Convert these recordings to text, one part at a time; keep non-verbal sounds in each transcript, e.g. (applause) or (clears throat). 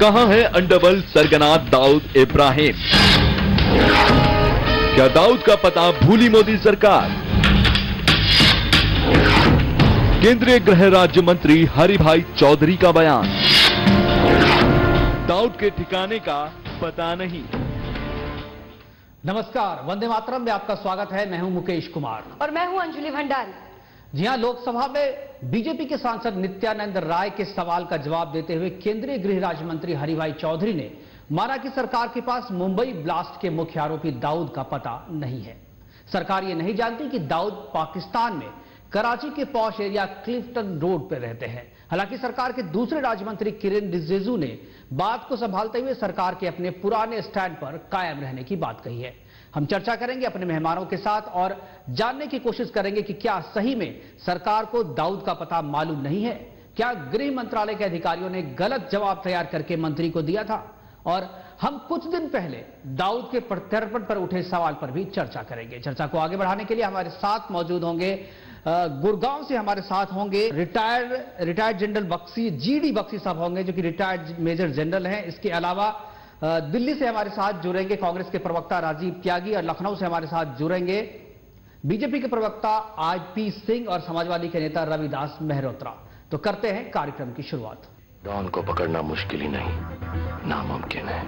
कहाँ है अंडरवर्ल्ड सरगना दाऊद इब्राहिम? क्या दाऊद का पता भूली मोदी सरकार? केंद्रीय गृह राज्य मंत्री हरिभाई चौधरी का बयान। दाऊद के ठिकाने का पता नहीं। नमस्कार वंदे मातरम में आपका स्वागत है। मैं हूँ मुकेश कुमार। और मैं हूँ अंजलि भंडारी। जी हाँ लोकसभा में बीजेपी के सांसद नित्यानंद राय के सवाल का जवाब देते हुए केंद्रीय गृह राज्य मंत्री हरिभाई चौधरी ने माना कि सरकार के पास मुंबई ब्लास्ट के मुख्य आरोपी दाऊद का पता नहीं है। सरकार ये नहीं जानती कि दाऊद पाकिस्तान में कराची के पौश एरिया क्लिफ्टन रोड पर रहते हैं। हालाँकि सरकार के दूसरे राज्य मंत्री किरेन रिजिजू ने बात को संभालते हुए सरकार के अपने पुराने स्टैंड पर कायम रहने की बात कही है। हम चर्चा करेंगे अपने मेहमानों के साथ और जानने की कोशिश करेंगे कि क्या सही में सरकार को दाऊद का पता मालूम नहीं है, क्या गृह मंत्रालय के अधिकारियों ने गलत जवाब तैयार करके मंत्री को दिया था और हम कुछ दिन पहले दाऊद के प्रत्यर्पण पर उठे सवाल पर भी चर्चा करेंगे। चर्चा को आगे बढ़ाने के लिए हमारे साथ मौजूद होंगे गुड़गांव से हमारे साथ होंगे retired retired general Bakshi GD Bakshi साहब होंगे, जो कि रिटायर्ड मेजर जनरल हैं। इसके अलावा दिल्ली से हमारे साथ जुड़ेंगे कांग्रेस के प्रवक्ता राजीव त्यागी और लखनऊ से हमारे साथ जुड़ेंगे बीजेपी के प्रवक्ता आर पी सिंह और समाजवादी के नेता रविदास मेहरोत्रा। तो करते हैं कार्यक्रम की शुरुआत। डॉन को पकड़ना मुश्किल ही नहीं, नामुमकिन है।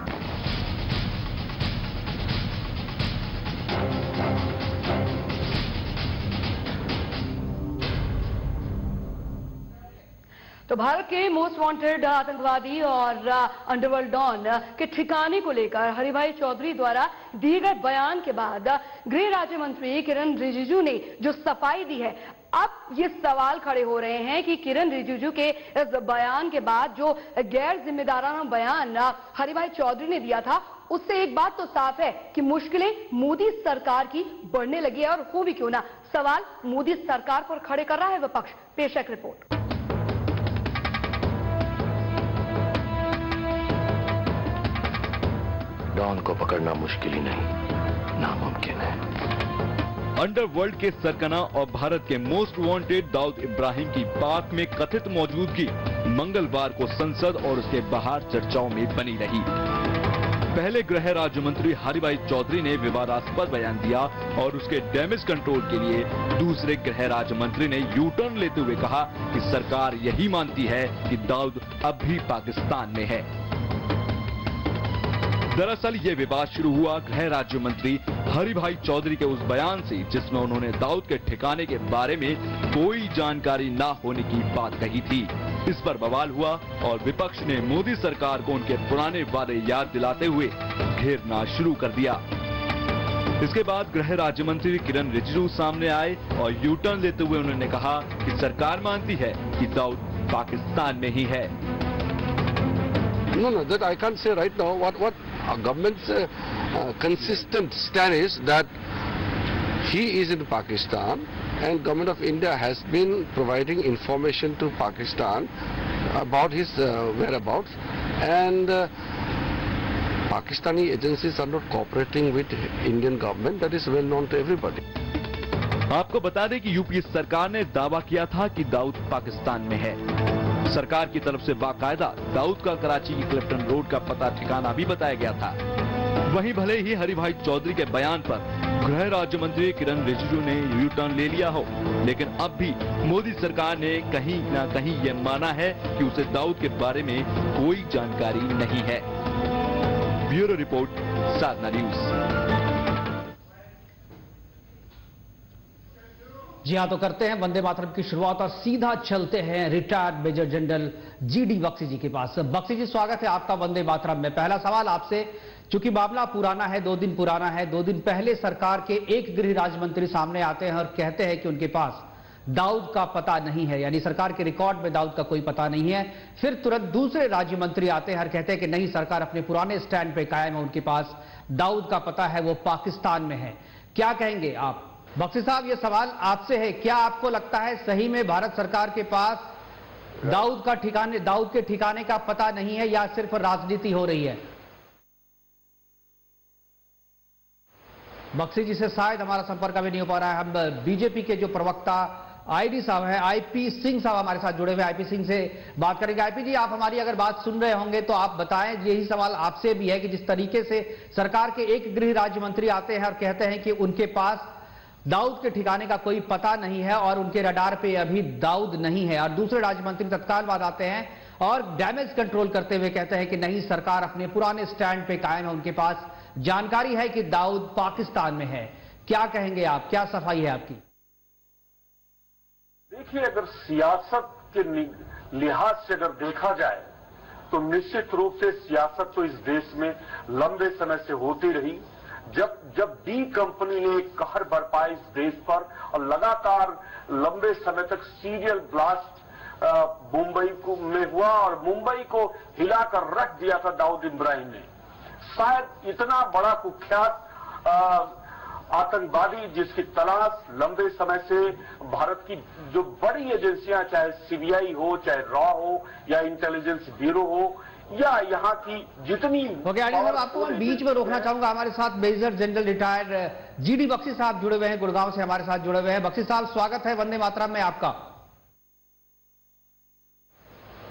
तो भारत के मोस्ट वांटेड आतंकवादी और अंडरवर्ल्ड डॉन के ठिकाने को लेकर हरिभाई चौधरी द्वारा दिए गए बयान के बाद गृह राज्य मंत्री किरण रिजिजू ने जो सफ़ाई दी है, अब ये सवाल खड़े हो रहे हैं कि किरण रिजिजू के इस बयान के बाद जो गैर जिम्मेदाराना बयान हरिभाई चौधरी ने दिया था, उससे एक बात तो साफ़ है कि मुश्किलें मोदी सरकार की बढ़ने लगी है और हो भी क्यों ना? सवाल मोदी सरकार पर खड़े कर रहा है विपक्ष। पेशक रिपोर्ट। डॉन को पकड़ना मुश्किल ही नहीं। नामुमकिन है। अंडरवर्ल्ड के सरकना और भारत के मोस्ट वांटेड दाऊद इब्राहिम की पाक में कथित मौजूदगी मंगलवार को संसद और उसके बाहर चर्चाओं में बनी रही। पहले गृह राज्य मंत्री हरिभाई चौधरी ने विवादास्पद बयान दिया और उसके डैमेज कंट्रोल के लिए दूसरे गृह राज्य मंत्री ने यू टर्न लेते हुए कहा कि सरकार यही मानती है कि दाऊद अब भी पाकिस्तान में है। दरअसल ये विवाद शुरू हुआ गृह राज्य मंत्री हरिभाई चौधरी के उस बयान से जिसमें उन्होंने दाऊद के ठिकाने के बारे में कोई जानकारी ना होने की बात कही थी इस पर बवाल हुआ और विपक्ष ने मोदी सरकार को उनके पुराने वादे याद दिलाते हुए घेरना शुरू कर दिया इसके बाद गृह राज्य मंत्री किरण रिजिजू सामने आए और यू टर्न लेते हुए उन्होंने कहा कि सरकार मानती है कि दाऊद पाकिस्तान में ही है No, no, that I can't say right now. What what our government's uh, uh, consistent stand is that he is in Pakistan, and government of India has been providing information to Pakistan about his uh, whereabouts, and uh, Pakistani agencies are not cooperating with Indian government. That is well known to everybody. आपको बता दें कि UP सरकार ने दावा किया था कि दाऊद पाकिस्तान में है सरकार की तरफ़ से बाकायदा दाऊद का कराची की क्लिफ्टन रोड का पता ठिकाना भी बताया गया था। वहीं भले ही हरिभाई चौधरी के बयान पर गृह राज्य मंत्री किरण रिजिजू ने यू टर्न ले लिया हो, लेकिन अब भी मोदी सरकार ने कहीं ना कहीं ये माना है कि उसे दाऊद के बारे में कोई जानकारी नहीं है। Bureau report, Sadhna news. जी हाँ तो करते हैं वंदे मातरम की शुरुआत और सीधा चलते हैं retired major general GD Bakshi ji के पास। बक्सी जी, स्वागत है आपका वंदे मातरम में। पहला सवाल आपसे, चूँकि मामला पुराना है, दो दिन पुराना है, दो दिन पहले सरकार के एक गृह राज्य मंत्री सामने आते हैं और कहते हैं कि उनके पास दाऊद का पता नहीं है, यानी सरकार के रिकॉर्ड में दाऊद का कोई पता नहीं है। फिर तुरंत दूसरे राज्य मंत्री आते हैं और कहते हैं कि नहीं, सरकार अपने पुराने स्टैंड पे कायम है, उनके पास दाऊद का पता है, वो पाकिस्तान में है। क्या कहेंगे आप? बख्शी साहब, ये सवाल आपसे है। क्या आपको लगता है सही में भारत सरकार के पास दाऊद का ठिकाने, दाऊद के ठिकाने का पता नहीं है या सिर्फ़ राजनीति हो रही है? बक्सी जी से शायद हमारा संपर्क अभी नहीं हो पा रहा है। हम बीजेपी के जो प्रवक्ता आईडी साहब हैं, आईपी सिंह साहब हमारे साथ जुड़े हुए आईपी सिंह से बात करेंगे। आईपी जी, आप हमारी अगर बात सुन रहे होंगे तो आप बताएँ। यही सवाल आपसे भी है कि जिस तरीके से सरकार के एक गृह राज्य मंत्री आते हैं और कहते हैं कि उनके पास दाऊद के ठिकाने का कोई पता नहीं है और उनके रडार पे अभी दाऊद नहीं है। और दूसरे राज्य मंत्री तत्काल बाद आते हैं और डैमेज कंट्रोल करते हुए कहते हैं कि नहीं, सरकार अपने पुराने स्टैंड पे कायम है, उनके पास जानकारी है कि दाऊद पाकिस्तान में है। क्या कहेंगे आप? क्या सफ़ाई है आपकी? देखिए, अगर सियासत के लिहाज से अगर देखा जाए तो निश्चित रूप से सियासत तो इस देश में लंबे समय से होती रही। जब जब डी कंपनी ने कहर बरपाया इस देश पर और लगातार लंबे समय तक सीरियल ब्लास्ट मुंबई को, में हुआ और मुंबई को हिलाकर रख दिया था दाऊद इब्राहिम ने। शायद इतना बड़ा कुख्यात आतंकवादी जिसकी तलाश लंबे समय से भारत की जो बड़ी एजेंसियाँ, चाहे सीबीआई हो, चाहे रॉ हो या इंटेलिजेंस ब्यूरो हो या यहाँ की जितनी साहब आपको मैं बीच में रोकना चाहूँगा। हमारे साथ major general retired GD Bakshi साहब जुड़े हुए हैं गुड़गांव से हमारे साथ जुड़े हुए हैं। बख्शी साहब स्वागत है वंदे मातरम में आपका।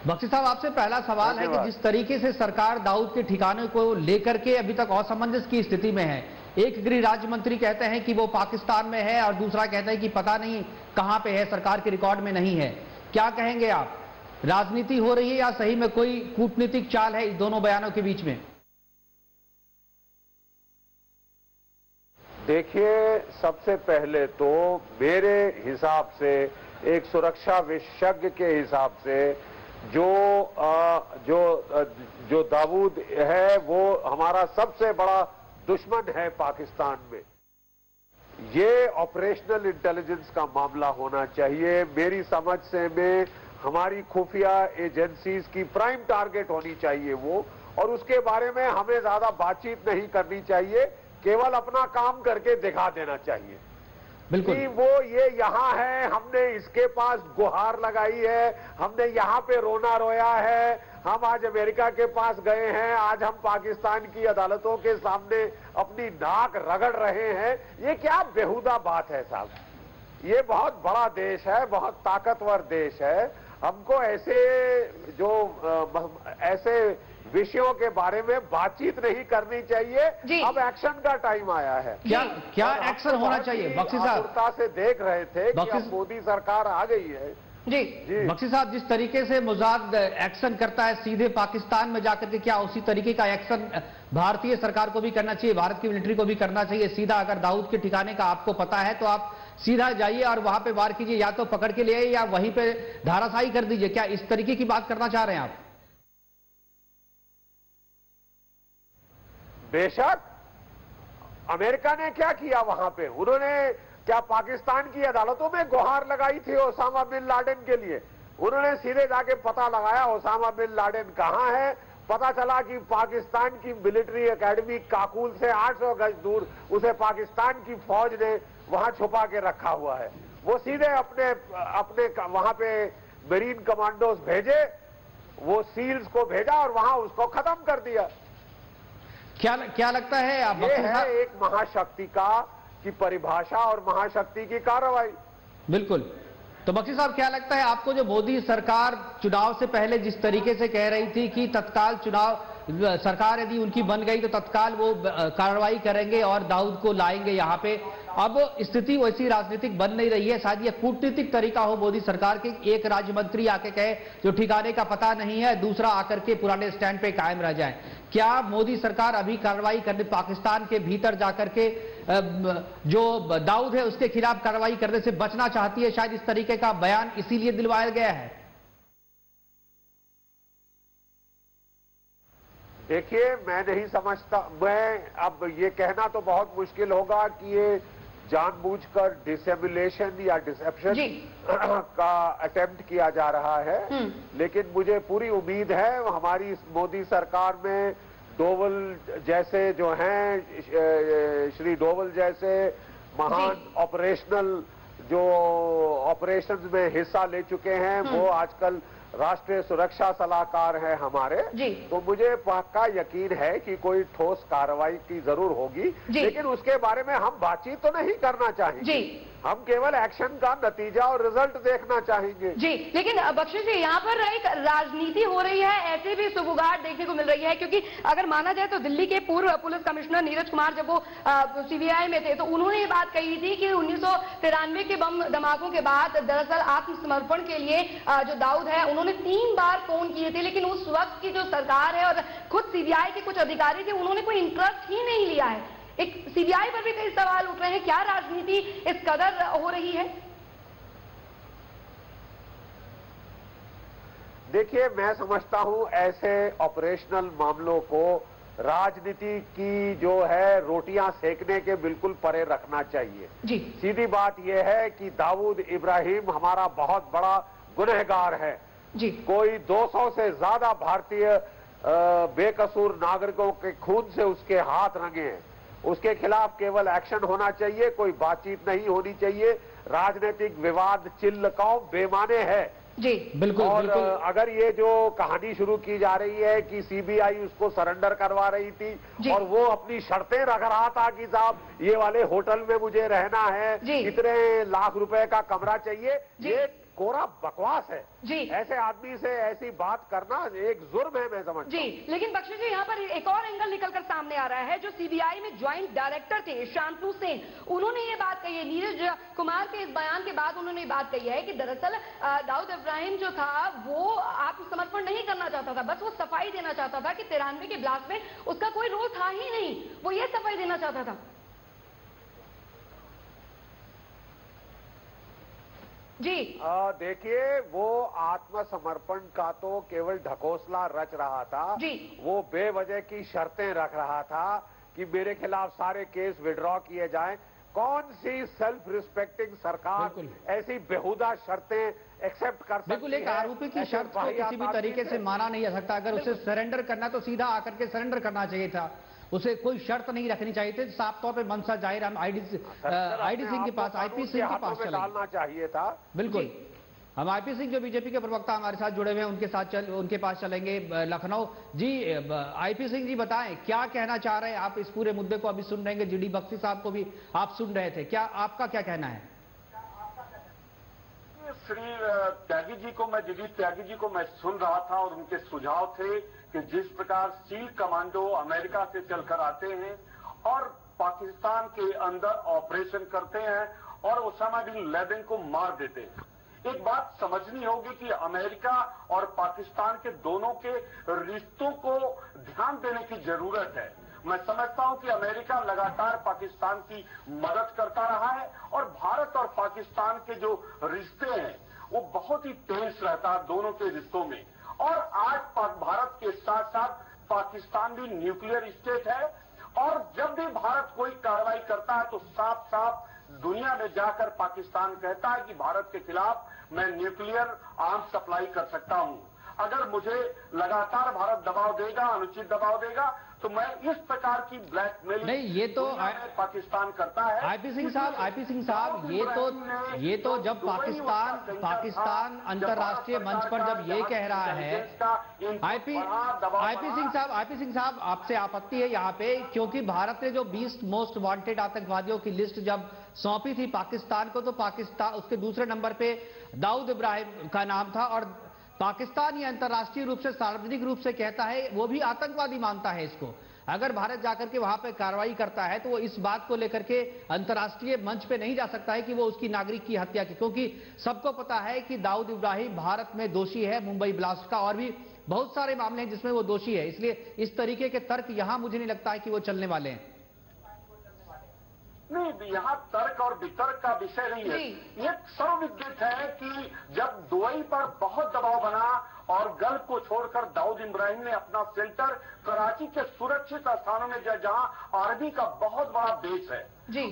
बख्शी साहब आपसे पहला सवाल है कि जिस तरीके से सरकार दाऊद के ठिकाने को लेकर के अभी तक असमंजस की स्थिति में है एक गृह राज्य मंत्री कहते हैं कि वो पाकिस्तान में है और दूसरा कहता है कि पता नहीं कहाँ पे है सरकार के रिकॉर्ड में नहीं है। क्या कहेंगे आप? राजनीति हो रही है या सही में कोई कूटनीतिक चाल है दोनों बयानों के बीच में? देखिए सबसे पहले तो मेरे हिसाब से एक सुरक्षा विशेषज्ञ के हिसाब से जो अ, जो अ, जो दाऊद है वो हमारा सबसे बड़ा दुश्मन है पाकिस्तान में। ये ऑपरेशनल इंटेलिजेंस का मामला होना चाहिए। मेरी समझ से में हमारी खुफिया एजेंसीज की प्राइम टारगेट होनी चाहिए वो और उसके बारे में हमें ज़्यादा बातचीत नहीं करनी चाहिए केवल अपना काम करके दिखा देना चाहिए। बिल्कुल। कि वो ये यहाँ है हमने इसके पास गुहार लगाई है हमने यहाँ पे रोना रोया है हम आज अमेरिका के पास गए हैं आज हम पाकिस्तान की अदालतों के सामने अपनी नाक रगड़ रहे हैं। ये क्या बेहुदा बात है साहब? ये बहुत बड़ा देश है बहुत ताकतवर देश है हमको ऐसे जो ऐसे विषयों के बारे में बातचीत नहीं करनी चाहिए। अब एक्शन का टाइम आया है। क्या क्या एक्शन होना चाहिए? बख्शी साहब। से देख रहे थे कि मोदी सरकार आ गई है। जी। जी। बख्शी साहब जिस तरीके से मुजाद एक्शन करता है सीधे पाकिस्तान में जाकर के क्या उसी तरीके का एक्शन भारतीय सरकार को भी करना चाहिए भारत की मिलिट्री को भी करना चाहिए? सीधा अगर दाऊद के ठिकाने का आपको पता है तो आप सीधा जाइए और वहाँ पे वार कीजिए, या तो पकड़ के ले आइए, या वहीं पे धाराशाही कर दीजिए। क्या इस तरीके की बात करना चाह रहे हैं आप? बेशक। अमेरिका ने क्या किया वहाँ पे? उन्होंने क्या पाकिस्तान की अदालतों में गुहार लगाई थी ओसामा बिन लाडेन के लिए? उन्होंने सीधे जाके पता लगाया ओसामा बिन लादेन कहाँ है। पता चला कि पाकिस्तान की मिलिट्री एकेडमी काकुल से 800 गज दूर, उसे पाकिस्तान की फौज ने वहाँ छुपा के रखा हुआ है। वो सीधे अपने अपने वहाँ पे मरीन कमांडोज भेजे वो सील्स को भेजा और वहाँ उसको खत्म कर दिया। क्या क्या लगता है आप ये है एक महाशक्ति का की परिभाषा और महाशक्ति की कार्रवाई। बिल्कुल। तो बख्शी साहब क्या लगता है आपको जो मोदी सरकार चुनाव से पहले जिस तरीके से कह रही थी कि तत्काल चुनाव सरकार यदि उनकी बन गई तो तत्काल वो कार्रवाई करेंगे और दाऊद को लाएँगे यहाँ पे अब स्थिति वैसी राजनीतिक बन नहीं रही है। शायद यह कूटनीतिक तरीका हो मोदी सरकार के एक राज्य मंत्री आके कहे, जो ठिकाने का पता नहीं है, दूसरा आकर के पुराने स्टैंड पे कायम रह जाए। क्या मोदी सरकार अभी कार्रवाई करने, पाकिस्तान के भीतर जाकर के जो दाऊद है, उसके खिलाफ कार्रवाई करने से बचना चाहती है? शायद इस तरीके का बयान इसीलिए दिलवाया गया है। देखिए, मैं नहीं समझता। मैं, अब ये कहना तो बहुत मुश्किल होगा कि ये जानबूझकर डिसेबुलेशन या डिसेप्शन (clears throat) का अटेम्प्ट किया जा रहा है। हम्म। लेकिन मुझे पूरी उम्मीद है हमारी मोदी सरकार में डोवल जैसे जो हैं श्री डोवल जैसे महान ऑपरेशनल जो ऑपरेशंस में हिस्सा ले चुके हैं वो आजकल राष्ट्रीय सुरक्षा सलाहकार है हमारे जी। तो मुझे पक्का यकीन है कि कोई ठोस कार्रवाई की ज़रूर होगी लेकिन उसके बारे में हम बातचीत तो नहीं करना चाहेंगे। हम केवल एक्शन का नतीजा और रिज़ल्ट देखना चाहेंगे। जी, लेकिन बख्शी जी, यहाँ पर एक राजनीति हो रही है, ऐसे भी सुबुगाट देखने को मिल रही है, क्योंकि अगर माना जाए तो दिल्ली के पूर्व पुलिस कमिश्नर नीरज कुमार जब वो सीबीआई में थे तो उन्होंने ये बात कही थी कि उन्नीस सौ तिरानवे के बम धमाकों के बाद दरअसल आत्मसमर्पण के लिए जो दाऊद है, उन्होंने तीन बार फ़ोन किए थे, लेकिन उस वक्त की जो सरकार है और खुद सीबीआई के कुछ अधिकारी थे, उन्होंने कोई इंटरेस्ट ही नहीं लिया है। एक सीबीआई पर भी कई सवाल उठ रहे हैं क्या राजनीति इस कदर हो रही है? देखिए मैं समझता हूँ ऐसे ऑपरेशनल मामलों को राजनीति की जो है रोटियाँ सेकने के बिल्कुल परे रखना चाहिए। जी। सीधी बात यह है कि दाऊद इब्राहिम हमारा बहुत बड़ा गुनहगार है। जी। कोई 200 से ज़्यादा भारतीय बेकसूर नागरिकों के खून से उसके हाथ रंगे हैं। उसके खिलाफ केवल एक्शन होना चाहिए कोई बातचीत नहीं होनी चाहिए। राजनीतिक विवाद चिल्लकाओ बेमाने है। जी। बिल्कुल और बिल्कुल। अगर ये जो कहानी शुरू की जा रही है कि सीबीआई उसको सरेंडर करवा रही थी और वो अपनी शर्तें रख रहा था कि साहब ये वाले होटल में मुझे रहना है। इतने लाख रुपए का कमरा चाहिए जी। ये कोरा बकवास है। जी। ऐसे आदमी से ऐसी बात करना एक जुर्म है मैं समझ जी लेकिन बख्शी जी यहाँ पर एक और एंगल निकल कर सामने आ रहा है जो सीबीआई में ज्वाइंट डायरेक्टर थे शांतनु सेन। उन्होंने ये बात कही है नीरज कुमार के इस बयान के बाद उन्होंने ये बात कही है कि दरअसल दाऊद इब्राहिम जो था वो आत्मसमर्पण नहीं करना चाहता था बस वो सफ़ाई देना चाहता था कि तिरानवे के ब्लास्ट में उसका कोई रोल था ही नहीं। वो ये सफ़ाई देना चाहता था। जी। देखिए वो आत्मसमर्पण का तो केवल ढकोसला रच रहा था। जी। वो बेवजह की शर्तें रख रहा था कि मेरे खिलाफ सारे केस विड्रॉ किए जाएँ। कौन सी सेल्फ रिस्पेक्टिंग सरकार ऐसी बेहुदा शर्तें एक्सेप्ट कर सकती बिल्कुल एक आरोपी की शर्त को किसी भी तरीके से माना नहीं जा सकता। अगर उसे सरेंडर करना तो सीधा आकर के सरेंडर करना चाहिए था। उसे कोई शर्त नहीं रखनी चाहिए थी। साफ़ तौर पर मनसा ज़ाहिर हम आईडी आईडी अपने सिंह के पास आईपी सिंह के पास में चले डालना चाहिए था। बिल्कुल। हम आईपी सिंह जो बीजेपी के प्रवक्ता हमारे साथ जुड़े हुए हैं उनके साथ चल उनके पास चलेंगे लखनऊ। जी आईपी सिंह जी बताएँ क्या कहना चाह रहे हैं आप इस पूरे मुद्दे को? अभी सुन रहे हैं जीडी बख्शी साहब को भी आप सुन रहे थे। क्या आपका क्या कहना है? श्री त्यागी जी को मैं, दिलीप त्यागी जी को मैं सुन रहा था और उनके सुझाव थे कि जिस प्रकार सील कमांडो अमेरिका से चलकर आते हैं और पाकिस्तान के अंदर ऑपरेशन करते हैं और ओसामा बिन लेदेन को मार देते हैं। एक बात समझनी होगी कि अमेरिका और पाकिस्तान के दोनों के रिश्तों को ध्यान देने की ज़रूरत है। मैं समझता हूँ कि अमेरिका लगातार पाकिस्तान की मदद करता रहा है और भारत और पाकिस्तान के जो रिश्ते हैं, वो बहुत ही तेज रहता है दोनों के रिश्तों में। और आज भारत के साथ साथ पाकिस्तान भी न्यूक्लियर स्टेट है और जब भी भारत कोई कार्रवाई करता है तो साफ़ साफ़ दुनिया में जाकर पाकिस्तान कहता है कि भारत के खिलाफ मैं न्यूक्लियर आर्म सप्लाई कर सकता हूँ। अगर मुझे लगातार भारत दबाव देगा, अनुचित दबाव देगा तो मैं इस प्रकार की ब्लैकमेलिंग नहीं, ये तो पाकिस्तान करता है। आईपी सिंह साहब आईपी सिंह साहब ये तो ये तो जब पाकिस्तान पाकिस्तान अंतर्राष्ट्रीय मंच पर जब ये कह रहा है आईपी आईपी सिंह साहब आईपी सिंह साहब आपसे आपत्ति है यहाँ पे क्योंकि भारत ने जो 20 मोस्ट वांटेड आतंकवादियों की लिस्ट जब सौंपी थी पाकिस्तान को तो पाकिस्तान उसके दूसरे नंबर पे दाऊद इब्राहिम का नाम था और पाकिस्तान ये अंतर्राष्ट्रीय रूप से, सार्वजनिक रूप से कहता है, वो भी आतंकवादी मानता है इसको। अगर भारत जाकर के वहाँ पर कार्रवाई करता है तो वो इस बात को लेकर के अंतर्राष्ट्रीय मंच पे नहीं जा सकता है कि वो उसकी नागरिक की हत्या की, क्योंकि सबको पता है कि दाऊद इब्राहिम भारत में दोषी है, मुंबई ब्लास्ट का, और भी बहुत सारे मामले हैं जिसमें वो दोषी है। इसलिए इस तरीके के तर्क यहाँ मुझे नहीं लगता है कि वो चलने वाले हैं। नहीं यहाँ तर्क और वितर्क का विषय नहीं है। ये सर्वविदित है कि जब दुबई पर बहुत दबाव बना और गल्फ को छोड़कर दाऊद इब्राहिम ने अपना सेंटर कराची के सुरक्षित स्थानों में जहाँ आर्मी का बहुत बड़ा बेस है।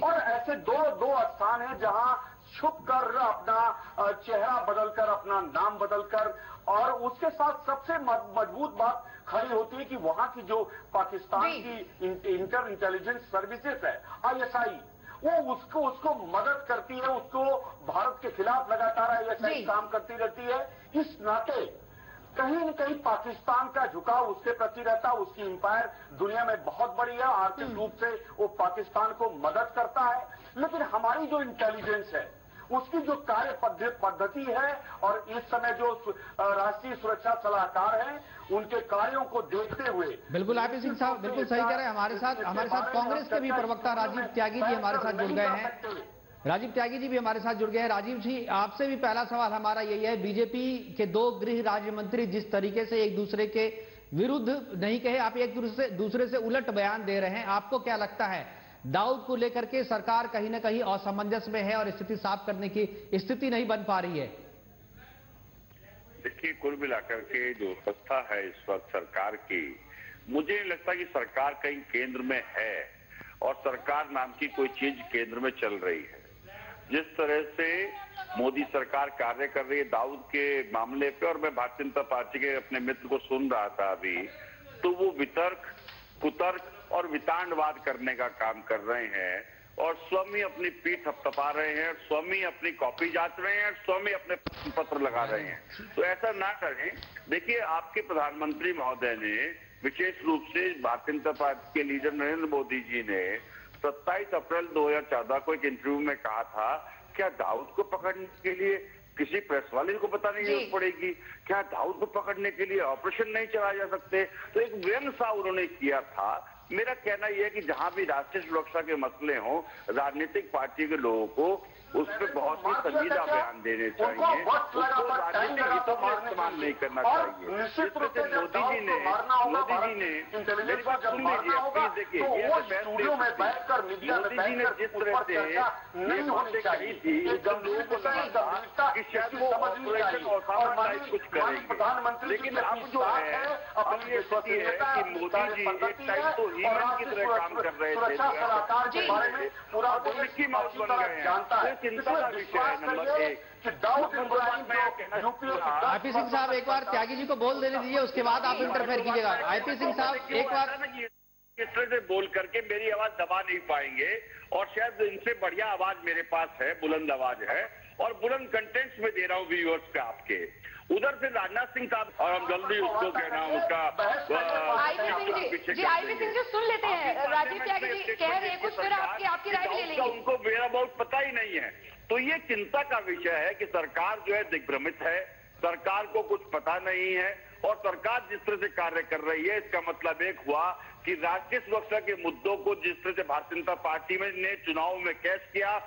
और ऐसे दो दो स्थान है जहाँ छुप कर अपना चेहरा बदलकर अपना नाम बदलकर और उसके साथ सबसे मज़बूत बात खड़ी होती है कि वहाँ की जो पाकिस्तान की इंटर इंटेलिजेंस सर्विसेज़ है आईएसआई वो उसको उसको मदद करती है उसको भारत के खिलाफ लगातार। आईएसआई काम करती रहती है। इस नाते कहीं न कहीं पाकिस्तान का झुकाव उसके प्रति रहता उसकी इंपायर दुनिया में बहुत बड़ी है आर्थिक रूप से वो पाकिस्तान को मदद करता है। लेकिन हमारी जो इंटेलिजेंस है उसकी जो कार्य पद्धति है और इस समय जो राष्ट्रीय सुरक्षा सलाहकार हैं उनके कार्यों को देखते हुए बिल्कुल आरपी सिंह साहब बिल्कुल सही कह रहे हैं। हमारे साथ हमारे साथ कांग्रेस के भी प्रवक्ता राजीव त्यागी जी हमारे साथ जुड़ गए हैं। राजीव त्यागी जी भी हमारे साथ जुड़ गए हैं। राजीव जी आपसे भी पहला सवाल हमारा यही है बीजेपी के दो गृह राज्य मंत्री जिस तरीके से एक दूसरे के विरुद्ध नहीं कहे आप एक दूसरे दूसरे से उलट बयान दे रहे हैं आपको क्या लगता है? दाऊद को लेकर के सरकार कहीं ना कहीं असमंजस में है और स्थिति साफ़ करने की स्थिति नहीं बन पा रही है। देखिए, कुल मिलाकर के जो अवस्था है इस वक्त सरकार की, मुझे नहीं लगता कि सरकार कहीं केंद्र में है और सरकार नाम की कोई चीज़ केंद्र में चल रही है। जिस तरह से मोदी सरकार कार्य कर रही है दाऊद के मामले पे, और मैं भारतीय जनता पार्टी के अपने मित्र को सुन रहा था अभी तो वो वितर्क, कुतर्क और वितांडवाद करने का काम कर रहे हैं और स्वयं ही अपनी पीठ थपथपा रहे हैं स्वयं ही अपनी कॉपी जाँच रहे हैं स्वयं ही अपने पत्र लगा रहे हैं। तो ऐसा ना करें। देखिए आपके प्रधानमंत्री महोदय ने विशेष रूप से भारतीय जनता पार्टी के लीडर नरेंद्र मोदी जी ने 27 अप्रैल 2014 को एक इंटरव्यू में कहा था क्या दाऊद को पकड़ने के लिए किसी प्रेस वाले को बताने की ज़रूरत पड़ेगी? क्या दाऊद को पकड़ने के लिए ऑपरेशन नहीं चलाए जा सकते? तो एक व्यंग सा उन्होंने किया था मेरा कहना यह है कि जहाँ भी राष्ट्रीय सुरक्षा के मसले हों, राजनीतिक पार्टी के लोगों को उस पर बहुत ही संजीदा बयान देने चाहिए। उसको राजनीतिक हितों में इस्तेमाल नहीं करना चाहिए। जिस तरह से मोदी जी ने मोदी जी ने मेरी बात सुन लीजिए प्लीज़ देखिए तो। मोदी जी ने जिस तरह से ये बातें कही थी जब लोगों को लगा था कि शायद वो ऑपरेशन और टाइप कुछ करेंगे। लेकिन अब जो है अब ये स्थिति है कि मोदी जी एक टाइम तो हीमन की तरह काम कर रहे थे के बारे में पूरा मिक्की माउस बन गए हैं है चिंता विषय नंबर एक आईपी सिंह साहब एक बार त्यागी जी को बोल देने दीजिए उसके बाद आप इंटरफेयर कीजिएगा। आईपी सिंह साहब एक बार इस तरह से बोल करके मेरी आवाज़ दबा नहीं पाएँगे और शायद इनसे बढ़िया आवाज़ मेरे पास है बुलंद आवाज़ है और बुलंद कंटेंट्स में दे रहा हूँ व्यूअर्स पे आपके। उधर से राजनाथ सिंह साहब और हम जल्दी उसको कहना उसका जी जी सिंह जी सुन लेते हैं। राजीव त्यागी जी कह रहे हैं कुछ फिर आपकी आपकी राय ले लेंगे उनको मेरा बहुत पता ही नहीं है। तो ये चिंता का विषय है कि सरकार जो है दिग्भ्रमित है सरकार को कुछ पता नहीं है और सरकार जिस तरह से कार्य कर रही है इसका मतलब एक हुआ कि राष्ट्रीय सुरक्षा के मुद्दों को जिस तरह से भारतीय जनता पार्टी में ने चुनाव में कैश किया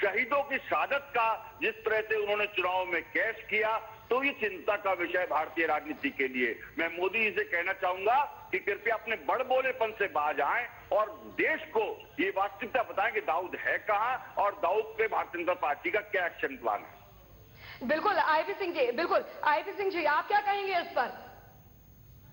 शहीदों की शहादत का जिस तरह से उन्होंने चुनाव में कैश किया तो ये चिंता का विषय भारतीय राजनीति के लिए। मैं मोदी जी से कहना चाहूँगा कि कृपया अपने बड़ बोलेपन से बाज आए और देश को ये वास्तविकता बताएँ कि दाऊद है कहाँ और दाऊद पे भारतीय जनता पार्टी का क्या एक्शन प्लान है। बिल्कुल आईपी सिंह जी, बिल्कुल। आईपी सिंह जी, आप क्या कहेंगे इस पर?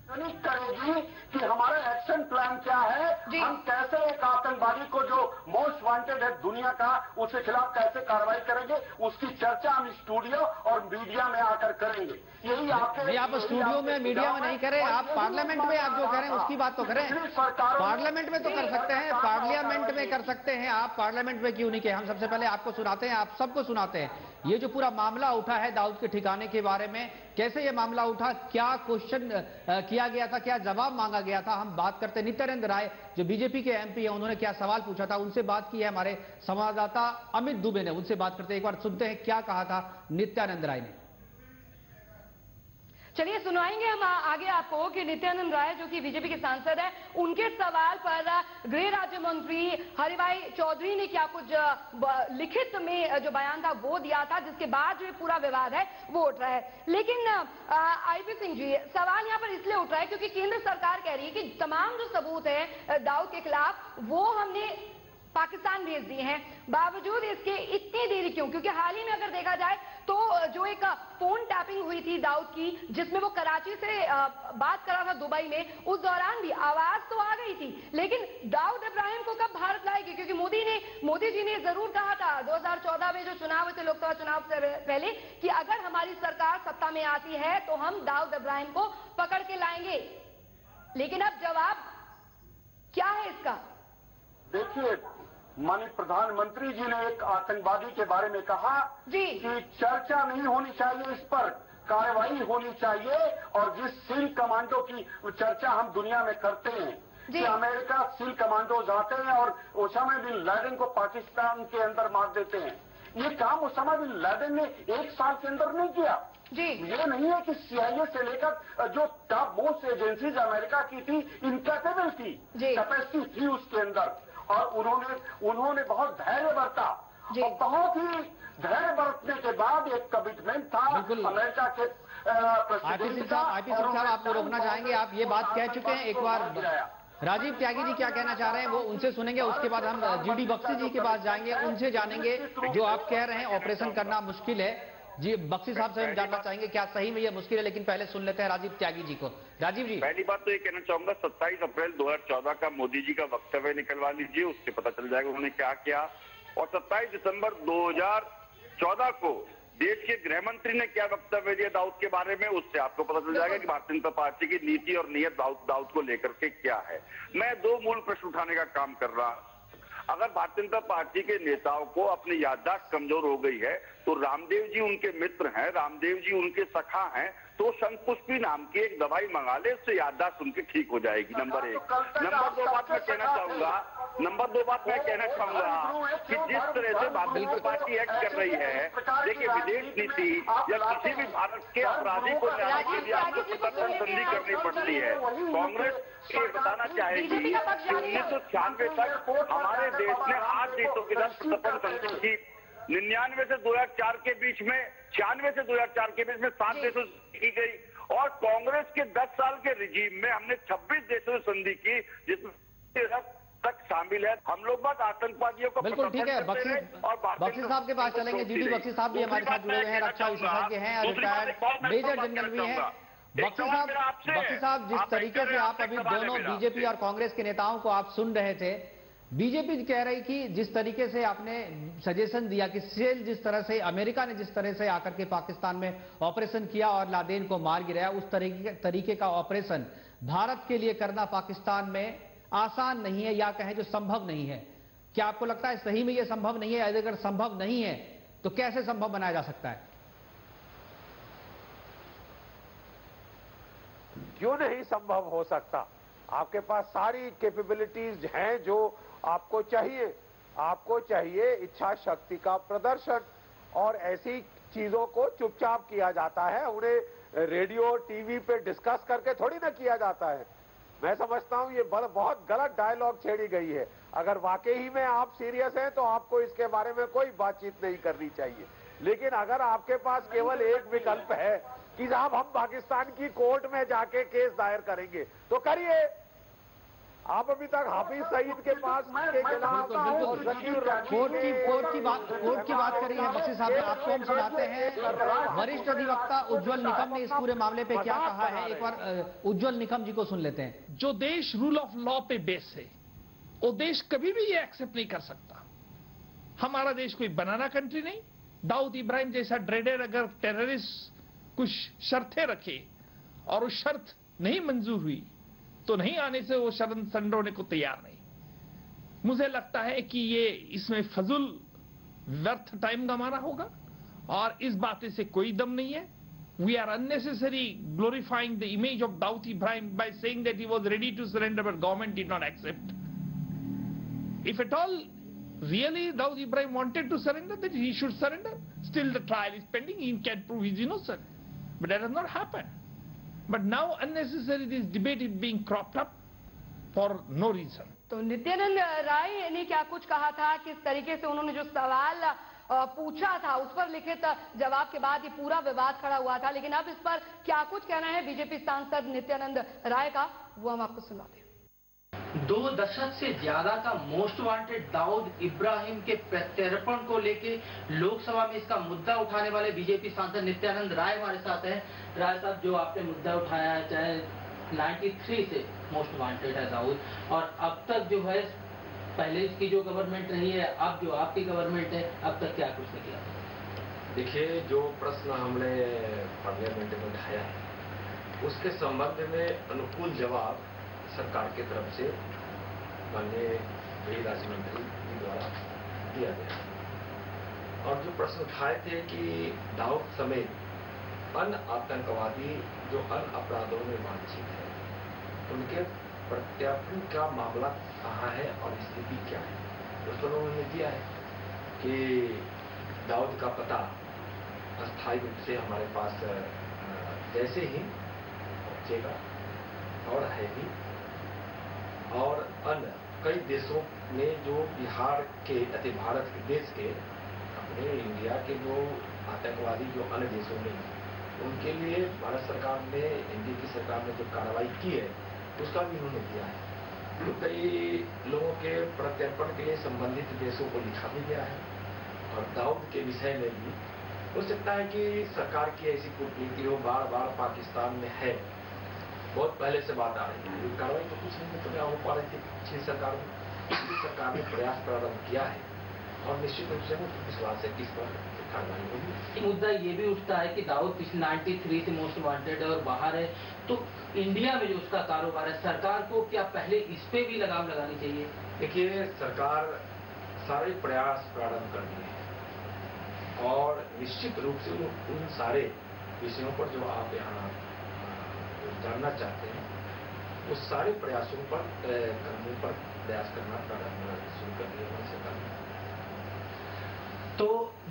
करेगी कि हमारा एक्शन प्लान क्या है। हम कैसे एक आतंकवादी को जो मोस्ट वांटेड है दुनिया का उसके खिलाफ कैसे कार्रवाई करेंगे? उसकी चर्चा हम स्टूडियो और मीडिया में आकर करेंगे। यही आपके आप स्टूडियो में मीडिया में नहीं करें आप पार्लियामेंट में आप जो करें उसकी बात तो करें। पार्लियामेंट में तो कर सकते हैं पार्लियामेंट में कर सकते हैं। आप पार्लियामेंट में क्यों नहीं किए? हम सबसे पहले आपको सुनाते हैं आप सबको सुनाते हैं। ये जो पूरा मामला उठा है दाऊद के ठिकाने के बारे में, कैसे ये मामला उठा, क्या क्वेश्चन किया गया था, क्या जवाब मांगा गया था, हम बात करते नित्यानंद राय, जो बीजेपी के एमपी है, उन्होंने क्या सवाल पूछा था, उनसे बात की है हमारे संवाददाता अमित दुबे ने, उनसे बात करते एक बार सुनते हैं क्या कहा था नित्यानंद राय ने। चलिए सुनाएँगे हम आगे आपको कि नित्यानंद राय, जो कि बीजेपी के सांसद है, उनके सवाल पर गृह राज्य मंत्री हरिभाई चौधरी ने क्या कुछ लिखित में जो बयान था वो दिया था, जिसके बाद जो पूरा विवाद है, वो उठ रहा है। लेकिन आईपी सिंह जी, सवाल यहाँ पर इसलिए उठ रहा है क्योंकि केंद्र सरकार कह रही है कि तमाम जो सबूत है दाऊद के खिलाफ, वो हमने पाकिस्तान भेज दिए हैं। बावजूद इसके इतनी देरी क्यों? क्योंकि हाल ही में अगर देखा जाए तो जो एक फ़ोन टैपिंग हुई थी दाऊद की, जिसमें वो कराची से बात करा था दुबई में, उस दौरान भी आवाज़ तो आ गई थी। लेकिन दाऊद इब्राहिम को कब भारत लाएगी? क्योंकि मोदी ने, मोदी जी ने ज़रूर कहा था 2014 में जो चुनाव हुए थे, लोकसभा चुनाव से पहले, कि अगर हमारी सरकार सत्ता में आती है तो हम दाऊद इब्राहिम को पकड़ के लाएँगे। लेकिन अब जवाब क्या है इसका? देखिए माननीय प्रधानमंत्री जी ने एक आतंकवादी के बारे में कहा जी। कि चर्चा नहीं होनी चाहिए इस पर कार्रवाई होनी चाहिए और जिस सील कमांडो की चर्चा हम दुनिया में करते हैं कि अमेरिका सील कमांडोज आते हैं और ओसामा बिन लादेन को पाकिस्तान के अंदर मार देते हैं। ये काम ओसामा बिन लादेन ने एक साल के अंदर नहीं किया। जी। ये नहीं है कि सीआईए से लेकर जो टॉप मोस्ट एजेंसीज अमेरिका की थी इनकेपेबल थी कैपेसिटी थी उसके अंदर। और उन्होंने उन्होंने बहुत धैर्य बरता। और बहुत ही धैर्य बरतने के बाद एक कमिटमेंट था। अमेरिका के आईपी सिंह साहब आपको रोकना चाहेंगे आप ये बात कह चुके हैं एक बार राजीव त्यागी जी क्या कहना चाह रहे हैं वो उनसे सुनेंगे उसके बाद हम जीडी बख्शी जी के पास जाएँगे उनसे जानेंगे जो आप कह रहे हैं ऑपरेशन करना मुश्किल है जी बख्शी साहब से हम जानना चाहेंगे क्या सही में ये मुश्किल है लेकिन पहले सुन लेते हैं राजीव त्यागी जी को। राजीव जी। पहली बात तो ये कहना चाहूँगा 27 अप्रैल 2014 का मोदी जी का वक्तव्य निकलवा लीजिए उससे पता चल जाएगा उन्होंने क्या किया। और 27 दिसंबर 2014 को देश के गृह मंत्री ने क्या वक्तव्य दिया दाऊद के बारे में उससे आपको पता चल जाएगा कि भारतीय जनता पार्टी की नीति और नियत दाऊद दाऊद को लेकर के क्या है। मैं दो मूल प्रश्न उठाने का काम कर रहा हूँ अगर भारतीय जनता पार्टी के नेताओं को अपनी याददाश्त कमज़ोर हो गई है तो रामदेव जी उनके मित्र हैं, रामदेव जी उनके सखा हैं तो शंखपुष्पी नाम की एक दवाई मंगा ले उससे याददाश्त उनकी ठीक हो जाएगी नंबर एक। नंबर दो बात मैं कहना चाहूँगा नंबर दो बात मैं कहना चाहूँगा कि जिस तरह से भारतीय जनता पार्टी एक्ट कर रही है देखिए विदेश नीति या किसी भी भारत के अपराधी को न्याय के लिए आपको सतर्क संधि करनी पड़ती है। कांग्रेस ये बताना चाहेगी कि उन्नीस सौ छियानवे तक हमारे देश ने आठ देशों के साथ प्रतर्पण संधि की निन्यानवे से 2004 के बीच में छियानवे से 2004 के बीच में सात देशों से की गई और कांग्रेस के 10 साल के रिजीम में हमने 26 देशों से संधि की जिसमें तक शामिल है। हम लोग बात आतंकवादियों को बिल्कुल ठीक है। बख्शी भारतीय साहब के पास चलेंगे। रही। बख्शी साहब भी हमारे साथ जुड़े हुए हैं रक्षा विशेषज्ञ हैं रिटायर्ड मेजर जनरल भी हैं। बख्शी साहब बख्शी साहब जिस तरीके से आप अभी दोनों बीजेपी और कांग्रेस के नेताओं को आप सुन रहे थे बीजेपी कह रही कि जिस तरीके से आपने सजेशन दिया कि सेल जिस तरह से, अमेरिका ने जिस तरह से आकर के पाकिस्तान में ऑपरेशन किया और लादेन को मार गिराया, उस तरीके तरीके का ऑपरेशन भारत के लिए करना पाकिस्तान में आसान नहीं है या कहें जो संभव नहीं है। क्या आपको लगता है सही में यह संभव नहीं है? अगर संभव नहीं है तो कैसे संभव बनाया जा सकता है? क्यों नहीं संभव हो सकता? आपके पास सारी कैपेबिलिटीज हैं जो आपको चाहिए। आपको चाहिए इच्छा शक्ति का प्रदर्शन। और ऐसी चीज़ों को चुपचाप किया जाता है। उन्हें रेडियो टीवी पे डिस्कस करके थोड़ी ना किया जाता है। मैं समझता हूँ ये बहुत गलत डायलॉग छेड़ी गई है। अगर वाकई ही में आप सीरियस हैं तो आपको इसके बारे में कोई बातचीत नहीं करनी चाहिए। लेकिन अगर आपके पास केवल एक विकल्प है कि साहब हम पाकिस्तान की कोर्ट में जाके केस दायर करेंगे तो करिए। आप अभी तक हाफिज सईद के पास कोर्ट की कोर्ट की बात कोर्ट की बात करी है बख्शी साहब आपको हम सुनाते हैं। वरिष्ठ अधिवक्ता उज्जवल निकम ने इस पूरे मामले पे क्या कहा है? एक बार उज्जवल निकम जी को सुन लेते हैं। जो देश रूल ऑफ़ लॉ पे बेस है वो देश कभी भी ये एक्सेप्ट नहीं कर सकता। हमारा देश कोई बनाना कंट्री नहीं। दाऊद इब्राहिम जैसा ड्रेडर अगर टेररिस्ट कुछ शर्तें रखे और उस शर्त नहीं मंजूर हुई तो नहीं आने से वो शरण संडोने को तैयार नहीं। मुझे लगता है कि ये इसमें फजुल व्यर्थ टाइम गमाना होगा और इस बात से कोई दम नहीं है। We are unnecessary glorifying the image of Dawood Ibrahim by saying that he was ready to surrender but government did not accept if at all really Dawood Ibrahim wanted to surrender that he should surrender still the trial is pending in can prove his innocence but that has not happened But now unnecessarily this debate is being cropped up for no reason. तो नित्यानंद राय ने क्या कुछ कहा था, किस तरीके से उन्होंने जो सवाल पूछा था, उस पर लिखित जवाब के बाद ये पूरा विवाद खड़ा हुआ था लेकिन अब इस पर क्या कुछ कहना है बीजेपी सांसद नित्यानंद राय का, वो हम आपको सुनाते हैं दो दशक से ज़्यादा का मोस्ट वांटेड दाऊद इब्राहिम के प्रत्यर्पण को लेके लोकसभा में इसका मुद्दा उठाने वाले बीजेपी सांसद नित्यानंद राय हमारे साथ हैं। राय साहब, जो आपने मुद्दा उठाया है, चाहे 93 से मोस्ट वांटेड है दाऊद। और अब तक जो है, पहले इसकी जो गवर्नमेंट रही है, अब जो आपकी गवर्नमेंट है, अब तक क्या कुछ निकला देखिए, जो प्रश्न हमने पार्लियामेंट में उठाया उसके संबंध में अनुकूल जवाब सरकार की तरफ़ से माननीय गृह राज्य मंत्री जी द्वारा दिया गया और जो प्रश्न उठाए थे कि दाऊद समेत अन्य आतंकवादी, जो अन्य अपराधों में वांछित है, उनके प्रत्यार्पण का मामला कहाँ है और स्थिति क्या है? पर उन्होंने दिया है कि दाऊद का पता अस्थायी रूप से हमारे पास जैसे ही पहुंचेगा और है भी और अन्य कई देशों में जो बिहार के अति भारत के देश के, अपने इंडिया के जो आतंकवादी जो अन्य देशों में उनके लिए भारत सरकार ने, एनडीए की सरकार ने जो कार्रवाई की है, उसका भी उन्होंने दिया है। तो कई लोगों के प्रत्यर्पण के लिए संबंधित देशों को लिखा भी गया है और दाऊद के विषय में भी। हो सकता है कि सरकार की ऐसी कूटनीति हो बार बार पाकिस्तान में है बहुत पहले से बात आ रही है। कार्रवाई तो कुछ नहीं तो हो पा रही थी पिछली सरकार में पिछली सरकार ने प्रयास प्रारंभ किया है। और निश्चित रूप से मुझे विश्वास है कि इस पर कार्रवाई होगी। मुद्दा ये भी उठता है कि दाऊद पिछले 93 से मोस्ट वांटेड है और बाहर है। तो इंडिया में जो उसका कारोबार है सरकार को क्या पहले इस पे भी लगाम लगानी चाहिए? देखिए सरकार सारे प्रयास प्रारंभ कर दिए हैं। और निश्चित रूप से उन, उन सारे विषयों पर जो आप यहाँ जानना चाहते हैं, उस सारे प्रयासों पर कानून पर प्रयास करना प्रारंभ, शुरू कर दिया हमारी सरकार ने। तो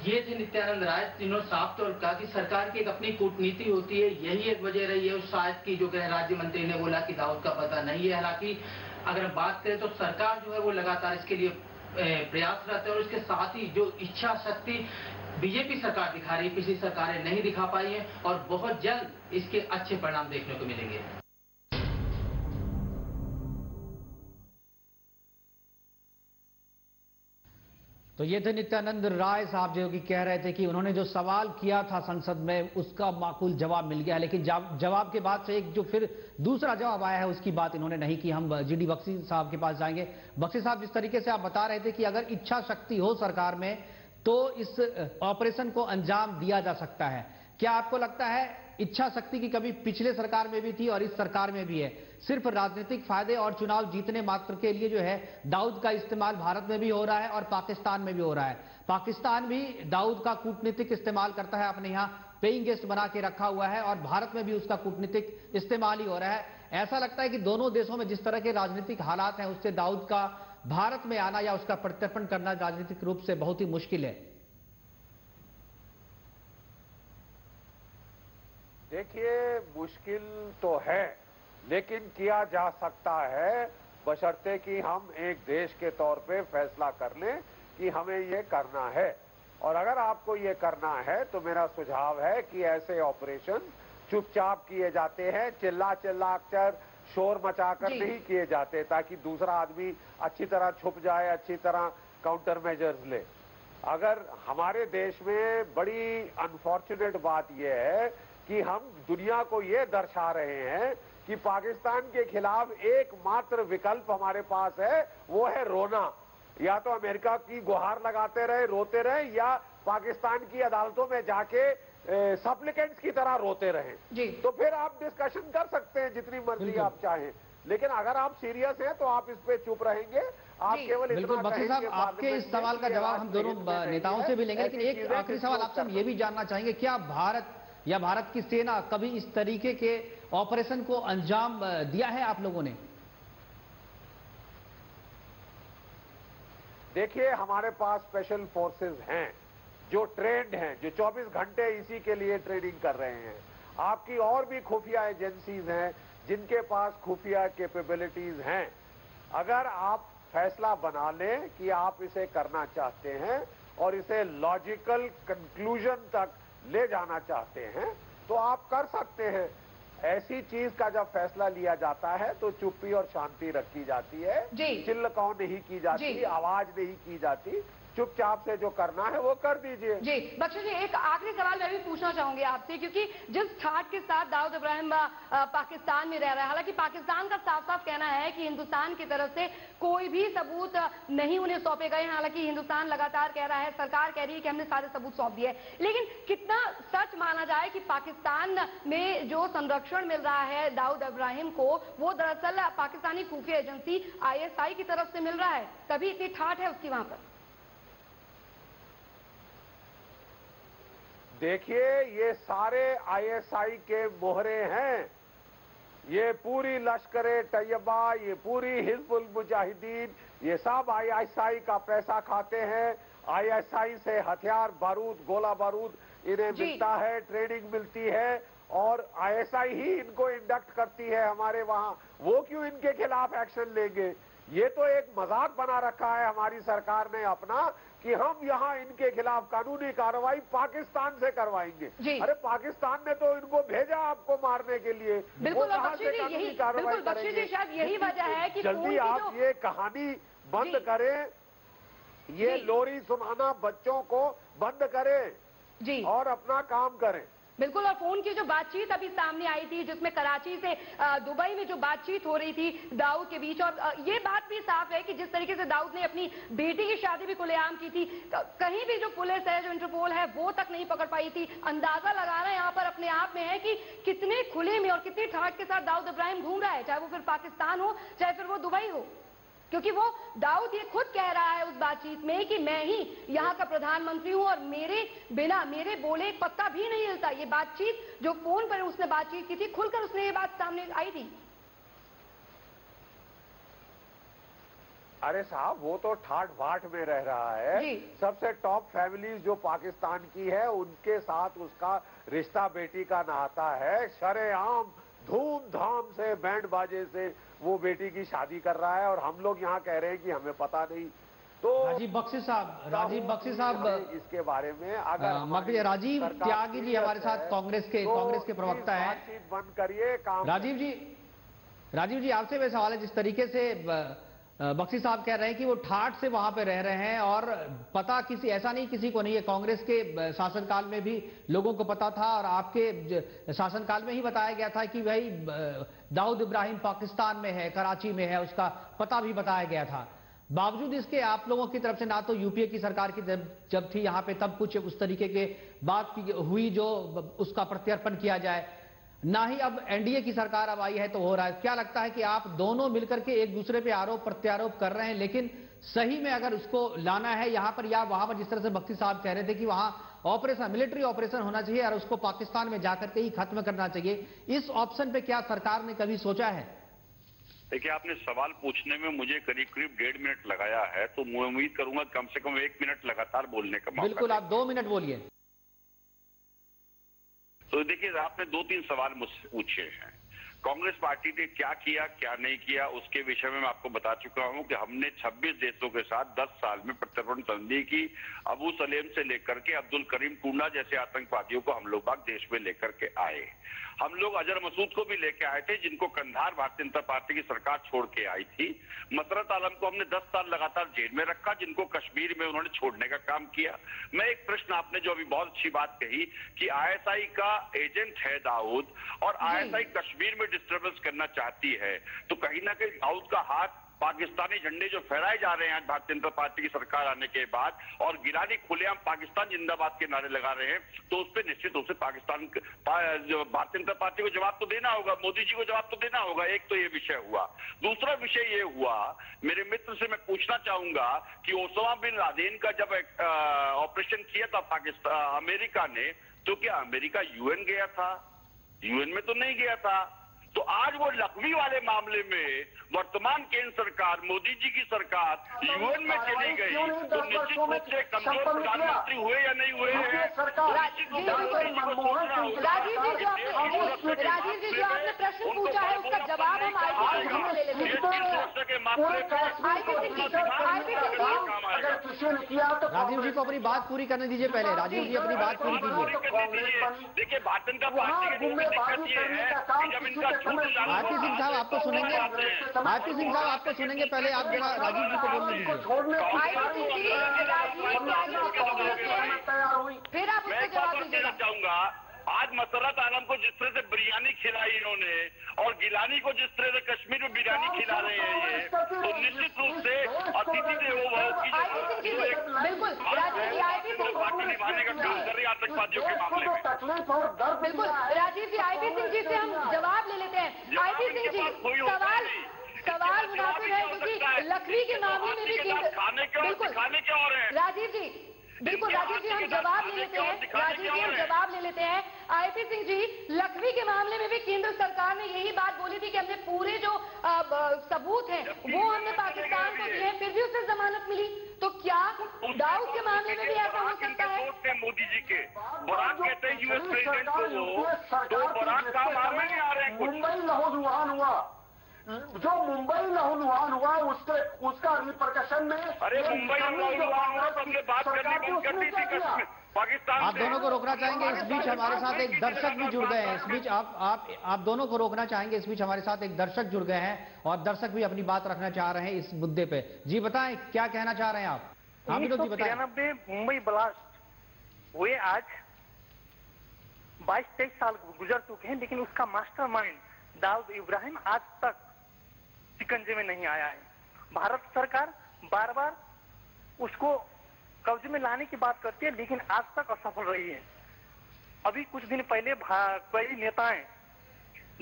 ये थे नित्यानंद राय जिन्होंने साफ़ तौर कहा कि सरकार की एक अपनी कूटनीति होती है, यही एक वजह रही है उस शायद की जो गृह राज्य मंत्री ने बोला कि दाऊद का पता नहीं है। हालाँकि अगर हम बात करें तो सरकार जो है वो लगातार इसके लिए प्रयासरत है और इसके साथ ही जो इच्छा शक्ति बीजेपी सरकार दिखा रही पिछली सरकारें नहीं दिखा पाई है और बहुत जल्द इसके अच्छे परिणाम देखने को मिलेंगे। तो ये थे नित्यानंद राय साहब जो कि कह रहे थे कि उन्होंने जो सवाल किया था संसद में, उसका माकूल जवाब मिल गया, लेकिन जवाब के बाद से एक जो फिर दूसरा जवाब आया है, उसकी बात इन्होंने नहीं की। हम जीडी बख्शी साहब के पास जाएँगे। बख्शी साहब, जिस तरीके से आप बता रहे थे कि अगर इच्छा शक्ति हो सरकार में तो इस ऑपरेशन को अंजाम दिया जा सकता है। क्या आपको लगता है इच्छा शक्ति की कमी पिछले सरकार में भी थी और इस सरकार में भी है? सिर्फ़ राजनीतिक फ़ायदे और चुनाव जीतने मात्र के लिए जो है, दाऊद का इस्तेमाल भारत में भी हो रहा है और पाकिस्तान में भी हो रहा है। पाकिस्तान भी दाऊद का कूटनीतिक इस्तेमाल करता है, अपने यहाँ पेइंग गेस्ट बना के रखा हुआ है और भारत में भी उसका कूटनीतिक इस्तेमाल ही हो रहा है। ऐसा लगता है कि दोनों देशों में जिस तरह के राजनीतिक हालात हैं, उससे दाऊद का भारत में आना या उसका प्रत्यर्पण करना राजनीतिक रूप से बहुत ही मुश्किल है। देखिए, मुश्किल तो है, लेकिन किया जा सकता है, बशर्ते कि हम एक देश के तौर पे फैसला कर लें कि हमें ये करना है। और अगर आपको ये करना है तो मेरा सुझाव है कि ऐसे ऑपरेशन चुपचाप किए जाते हैं। चिल्ला चिल्ला कर शोर मचाकर। नहीं किए जाते ताकि दूसरा आदमी अच्छी तरह छुप जाए अच्छी तरह काउंटर मेजर्स ले अगर हमारे देश में बड़ी अनफॉर्चुनेट बात यह है कि हम दुनिया को ये दर्शा रहे हैं कि पाकिस्तान के खिलाफ एकमात्र विकल्प हमारे पास है वो है रोना या तो अमेरिका की गुहार लगाते रहे रोते रहे या पाकिस्तान की अदालतों में जाके सप्लिकेंट्स की तरह रोते रहे। जी। तो फिर आप डिस्कशन कर सकते हैं जितनी मर्ज़ी आप चाहें। लेकिन अगर आप सीरियस हैं तो आप इस पे चुप रहेंगे। आप केवल बिल्कुल बख्शी साहब आपके इस सवाल का जवाब हम दोनों नेताओं से भी लेंगे लेकिन एक आखिरी सवाल आपसे हम ये भी जानना चाहेंगे क्या भारत या भारत की सेना कभी इस तरीके के ऑपरेशन को अंजाम दिया है आप लोगों ने? देखिए हमारे पास स्पेशल फोर्सेस हैं। जो ट्रेंड हैं जो 24 घंटे इसी के लिए ट्रेडिंग कर रहे हैं। आपकी और भी खुफिया एजेंसीज हैं जिनके पास खुफिया कैपेबिलिटीज हैं। अगर आप फैसला बना लें कि आप इसे करना चाहते हैं और इसे लॉजिकल कंक्लूजन तक ले जाना चाहते हैं तो आप कर सकते हैं। ऐसी चीज़ का जब फैसला लिया जाता है तो चुप्पी और शांति रखी जाती है। जी। चिल्लकाव नहीं की जाती आवाज़ नहीं की जाती। चुपचाप से जो करना है वो कर दीजिए। जी, बख्शी जी, एक आखिरी सवाल मैं भी पूछना चाहूँगी आपसे, क्योंकि जिस ठाट के साथ दाऊद इब्राहिम पाकिस्तान में रह रहा है, हालाँकि पाकिस्तान का साफ़ साफ़ कहना है कि हिंदुस्तान की तरफ़ से कोई भी सबूत नहीं उन्हें सौंपे गए हालाँकि हिंदुस्तान लगातार कह रहा है, सरकार कह रही है कि हमने सारे सबूत सौंप दिए। लेकिन कितना सच माना जाए कि पाकिस्तान में जो संरक्षण मिल रहा है दाऊद इब्राहिम को, वो दरअसल पाकिस्तानी खुफिया एजेंसी आईएसआई की तरफ़ से मिल रहा है? तभी इतनी ठाट है उसकी वहाँ पर। देखिए ये सारे आईएसआई के मोहरे हैं। ये पूरी लश्कर तैयबा ये पूरी हिजबुल मुजाहिदीन ये सब आईएसआई का पैसा खाते हैं। आईएसआई से हथियार बारूद गोला बारूद इन्हें मिलता है ट्रेनिंग मिलती है और आईएसआई ही इनको इंडक्ट करती है हमारे वहाँ। वो क्यों इनके खिलाफ एक्शन लेंगे? ये तो एक मज़ाक बना रखा है हमारी सरकार ने अपना। कि हम यहाँ इनके खिलाफ कानूनी कार्रवाई पाकिस्तान से करवाएँगे। अरे पाकिस्तान ने तो इनको भेजा आपको मारने के लिए। बिल्कुल, यही- कार्रवाई बिल्कुल, बख्शी जी, करेंगे? शायद यही वजह है कि जल्दी आप ये कहानी बंद करें। ये लोरी सुनाना बच्चों को बंद करें जी। और अपना काम करें। बिल्कुल, और फ़ोन की जो बातचीत अभी सामने आई थी, जिसमें कराची से दुबई में जो बातचीत हो रही थी दाऊद के बीच, और ये बात भी साफ़ है कि जिस तरीके से दाऊद ने अपनी बेटी की शादी भी खुलेआम की थी कहीं भी जो पुलिस है, जो इंटरपोल है, वो तक नहीं पकड़ पाई थी। अंदाज़ा लगाना यहाँ पर अपने आप में है कि कितने खुले में और कितनी ठाट के साथ दाऊद इब्राहिम घूम रहा है, चाहे वो फिर पाकिस्तान हो, चाहे फिर वो दुबई हो। क्योंकि वो दाऊद ये खुद कह रहा है उस बातचीत में कि मैं ही यहाँ का प्रधानमंत्री हूँ और मेरे बिना मेरे बोले पत्ता भी नहीं हिलता। ये बातचीत जो फ़ोन पर उसने बातचीत की थी खुलकर उसने ये बात सामने आई थी। अरे साहब वो तो ठाट बाट में रह रहा है। सबसे टॉप फैमिलीज़ जो पाकिस्तान की है उनके साथ उसका रिश्ता बेटी का नाता है। शरेआम धूमधाम से बैंड बाजे से वो बेटी की शादी कर रहा है और हम लोग यहाँ कह रहे हैं कि हमें पता नहीं। तो राजीव बख्शी साहब राजीव बख्शी साहब इसके बारे में अगर अ, राजीव त्यागी जी हमारे साथ कांग्रेस के तो कांग्रेस के प्रवक्ता है। हैं बंद करिए काम राजीव जी राजीव जी आपसे भी सवाल है जिस तरीके से बख्शी साहब कह रहे हैं कि वो ठाट से वहाँ पे रह रहे हैं और पता किसी, ऐसा नहीं, किसी को नहीं है। कांग्रेस के शासनकाल में भी लोगों को पता था और आपके शासनकाल में ही बताया गया था कि भाई दाऊद इब्राहिम पाकिस्तान में है, कराची में है, उसका पता भी बताया गया था। बावजूद इसके, आप लोगों की तरफ़ से ना तो यूपीए की सरकार की जब थी यहाँ पे, तब कुछ उस तरीके के बात हुई जो उसका प्रत्यर्पण किया जाए। ना ही अब एनडीए की सरकार अब आई है तो हो रहा है। क्या लगता है कि आप दोनों मिलकर के एक दूसरे पे आरोप प्रत्यारोप कर रहे हैं लेकिन सही में अगर उसको लाना है यहाँ पर या वहाँ पर जिस तरह से बख्शी साहब कह रहे थे कि वहाँ ऑपरेशन मिलिट्री ऑपरेशन होना चाहिए और उसको पाकिस्तान में जाकर के ही खत्म करना चाहिए इस ऑप्शन पे क्या सरकार ने कभी सोचा है? देखिए आपने सवाल पूछने में मुझे करीब करीब डेढ़ मिनट लगाया है तो मैं उम्मीद करूँगा कम से कम एक मिनट लगातार बोलने का बिल्कुल आप दो मिनट बोलिए। तो देखिए, आपने दो तीन सवाल मुझसे पूछे हैं। कांग्रेस पार्टी ने क्या किया, क्या नहीं किया, उसके विषय में मैं आपको बता चुका हूँ कि हमने 26 देशों के साथ 10 साल में प्रत्यर्पण संधि की। अबू सलेम से लेकर के अब्दुल करीम टूडा जैसे आतंकवादियों को हम लोग बाग देश में लेकर के आए। हम लोग अजर मसूद को भी लेके आए थे जिनको कंधार भारतीय जनता पार्टी की सरकार छोड़ के आई थी। मसरत आलम को हमने 10 साल लगातार जेल में रखा जिनको कश्मीर में उन्होंने छोड़ने का काम किया। मैं एक प्रश्न आपने जो अभी बहुत अच्छी बात कही कि आईएसआई का एजेंट है दाऊद और आईएसआई कश्मीर में डिस्टर्बेंस करना चाहती है तो कहीं ना कहीं दाऊद का हाथ पाकिस्तानी झंडे जो फहराए जा रहे हैं आज भारतीय जनता पार्टी की सरकार आने के बाद और गिरानी खुलेआम पाकिस्तान जिंदाबाद के नारे लगा रहे हैं तो उस पर निश्चित रूप से पाकिस्तान भारतीय जनता पार्टी को जवाब तो देना होगा, मोदी जी को जवाब तो देना होगा, एक तो ये विषय हुआ। दूसरा विषय ये हुआ, मेरे मित्र से मैं पूछना चाहूँगा कि ओसामा बिन लादेन का जब ऑपरेशन किया था पाकिस्तान अमेरिका ने तो क्या अमेरिका यूएन गया था? यूएन में तो नहीं गया था। तो आज वो लखवी वाले मामले में वर्तमान केंद्र सरकार मोदी जी की सरकार यूएन में चली गई। तो निश्चित रूप से कमज़ोर प्रधानमंत्री हुए या नहीं हुए को राजीव जी जो आपने को प्रश्न पूछा है उसका जवाब हम की के काम राजीव जी को अपनी बात पूरी करने दीजिए पहले। राजीव जी अपनी बात पूरी कीजिए। देखिए भारतीय जनता पार्टी की दिक्कत आरती सिंह साहब आपको सुनेंगे। आरती सिंह साहब आपको सुनेंगे पहले आप जरा राजीव जी को बोलने दीजिए। फिर आप उसका जवाब दीजिएगा। चाहूँगा आज मसरत आलम को जिस तरह से बिरयानी खिलाई इन्होंने और गिलानी को जिस तरह से कश्मीर में बिरयानी खिला रहे हैं ये तो निश्चित रूप से अतिथि देवो भव की पार्टी निभाने का काम कर रही है आतंकवादियों के मामले में। बिल्कुल राजीव जी आईपी सिंह जी से हम जवाब ले लेते हैं। सिंह जी सवाल सवाल मुनासिब है क्योंकि लखवी के मामले में भी खाने के और बिल्कुल। के और है। राजीव जी बिल्कुल राजीव जी हम जवाब ले लेते हैं। राजीव जी हम जवाब ले लेते हैं। आईपी सिंह जी लखवी के मामले में भी केंद्र सरकार ने यही बात बोली थी कि हमने पूरे जो सबूत हैं वो हमने पाकिस्तान को दिए फिर भी उसे जमानत मिली। तो क्या दाऊद के मामले में भी ऐसा हो सकता है? मोदी जी के बराक कहते हैं यूएस प्रेसिडेंट को वो तो बराक का मामले आ रहे हैं कुछ। मुंबई लहूलुहान हुआ। जो मुंबई लहूलुहान हुआ उसके उसका रिप्रकशन में अरे मुंबई पाकिस्तान आप दोनों को रोकना चाहेंगे? इस बीच हमारे साथ एक दर्शक भी जुड़ गए हैं। इस बीच आप आप आप दोनों को रोकना चाहेंगे? इस बीच हमारे साथ एक दर्शक जुड़ गए हैं और दर्शक भी अपनी बात रखना चाह रहे हैं इस मुद्दे पे। जी बताएँ क्या कहना चाह रहे हैं आप? हाँ विनोद जी बताएँ। मुंबई ब्लास्ट हुए आज। बाईस तेईस साल गुजर चुके हैं लेकिन उसका मास्टरमाइंड दाऊद इब्राहिम आज तक शिकंजे में नहीं आया है। भारत सरकार बार बार उसको कब्जे में लाने की बात करती है, लेकिन आज तक असफल रही है। अभी कुछ दिन पहले कई नेताएँ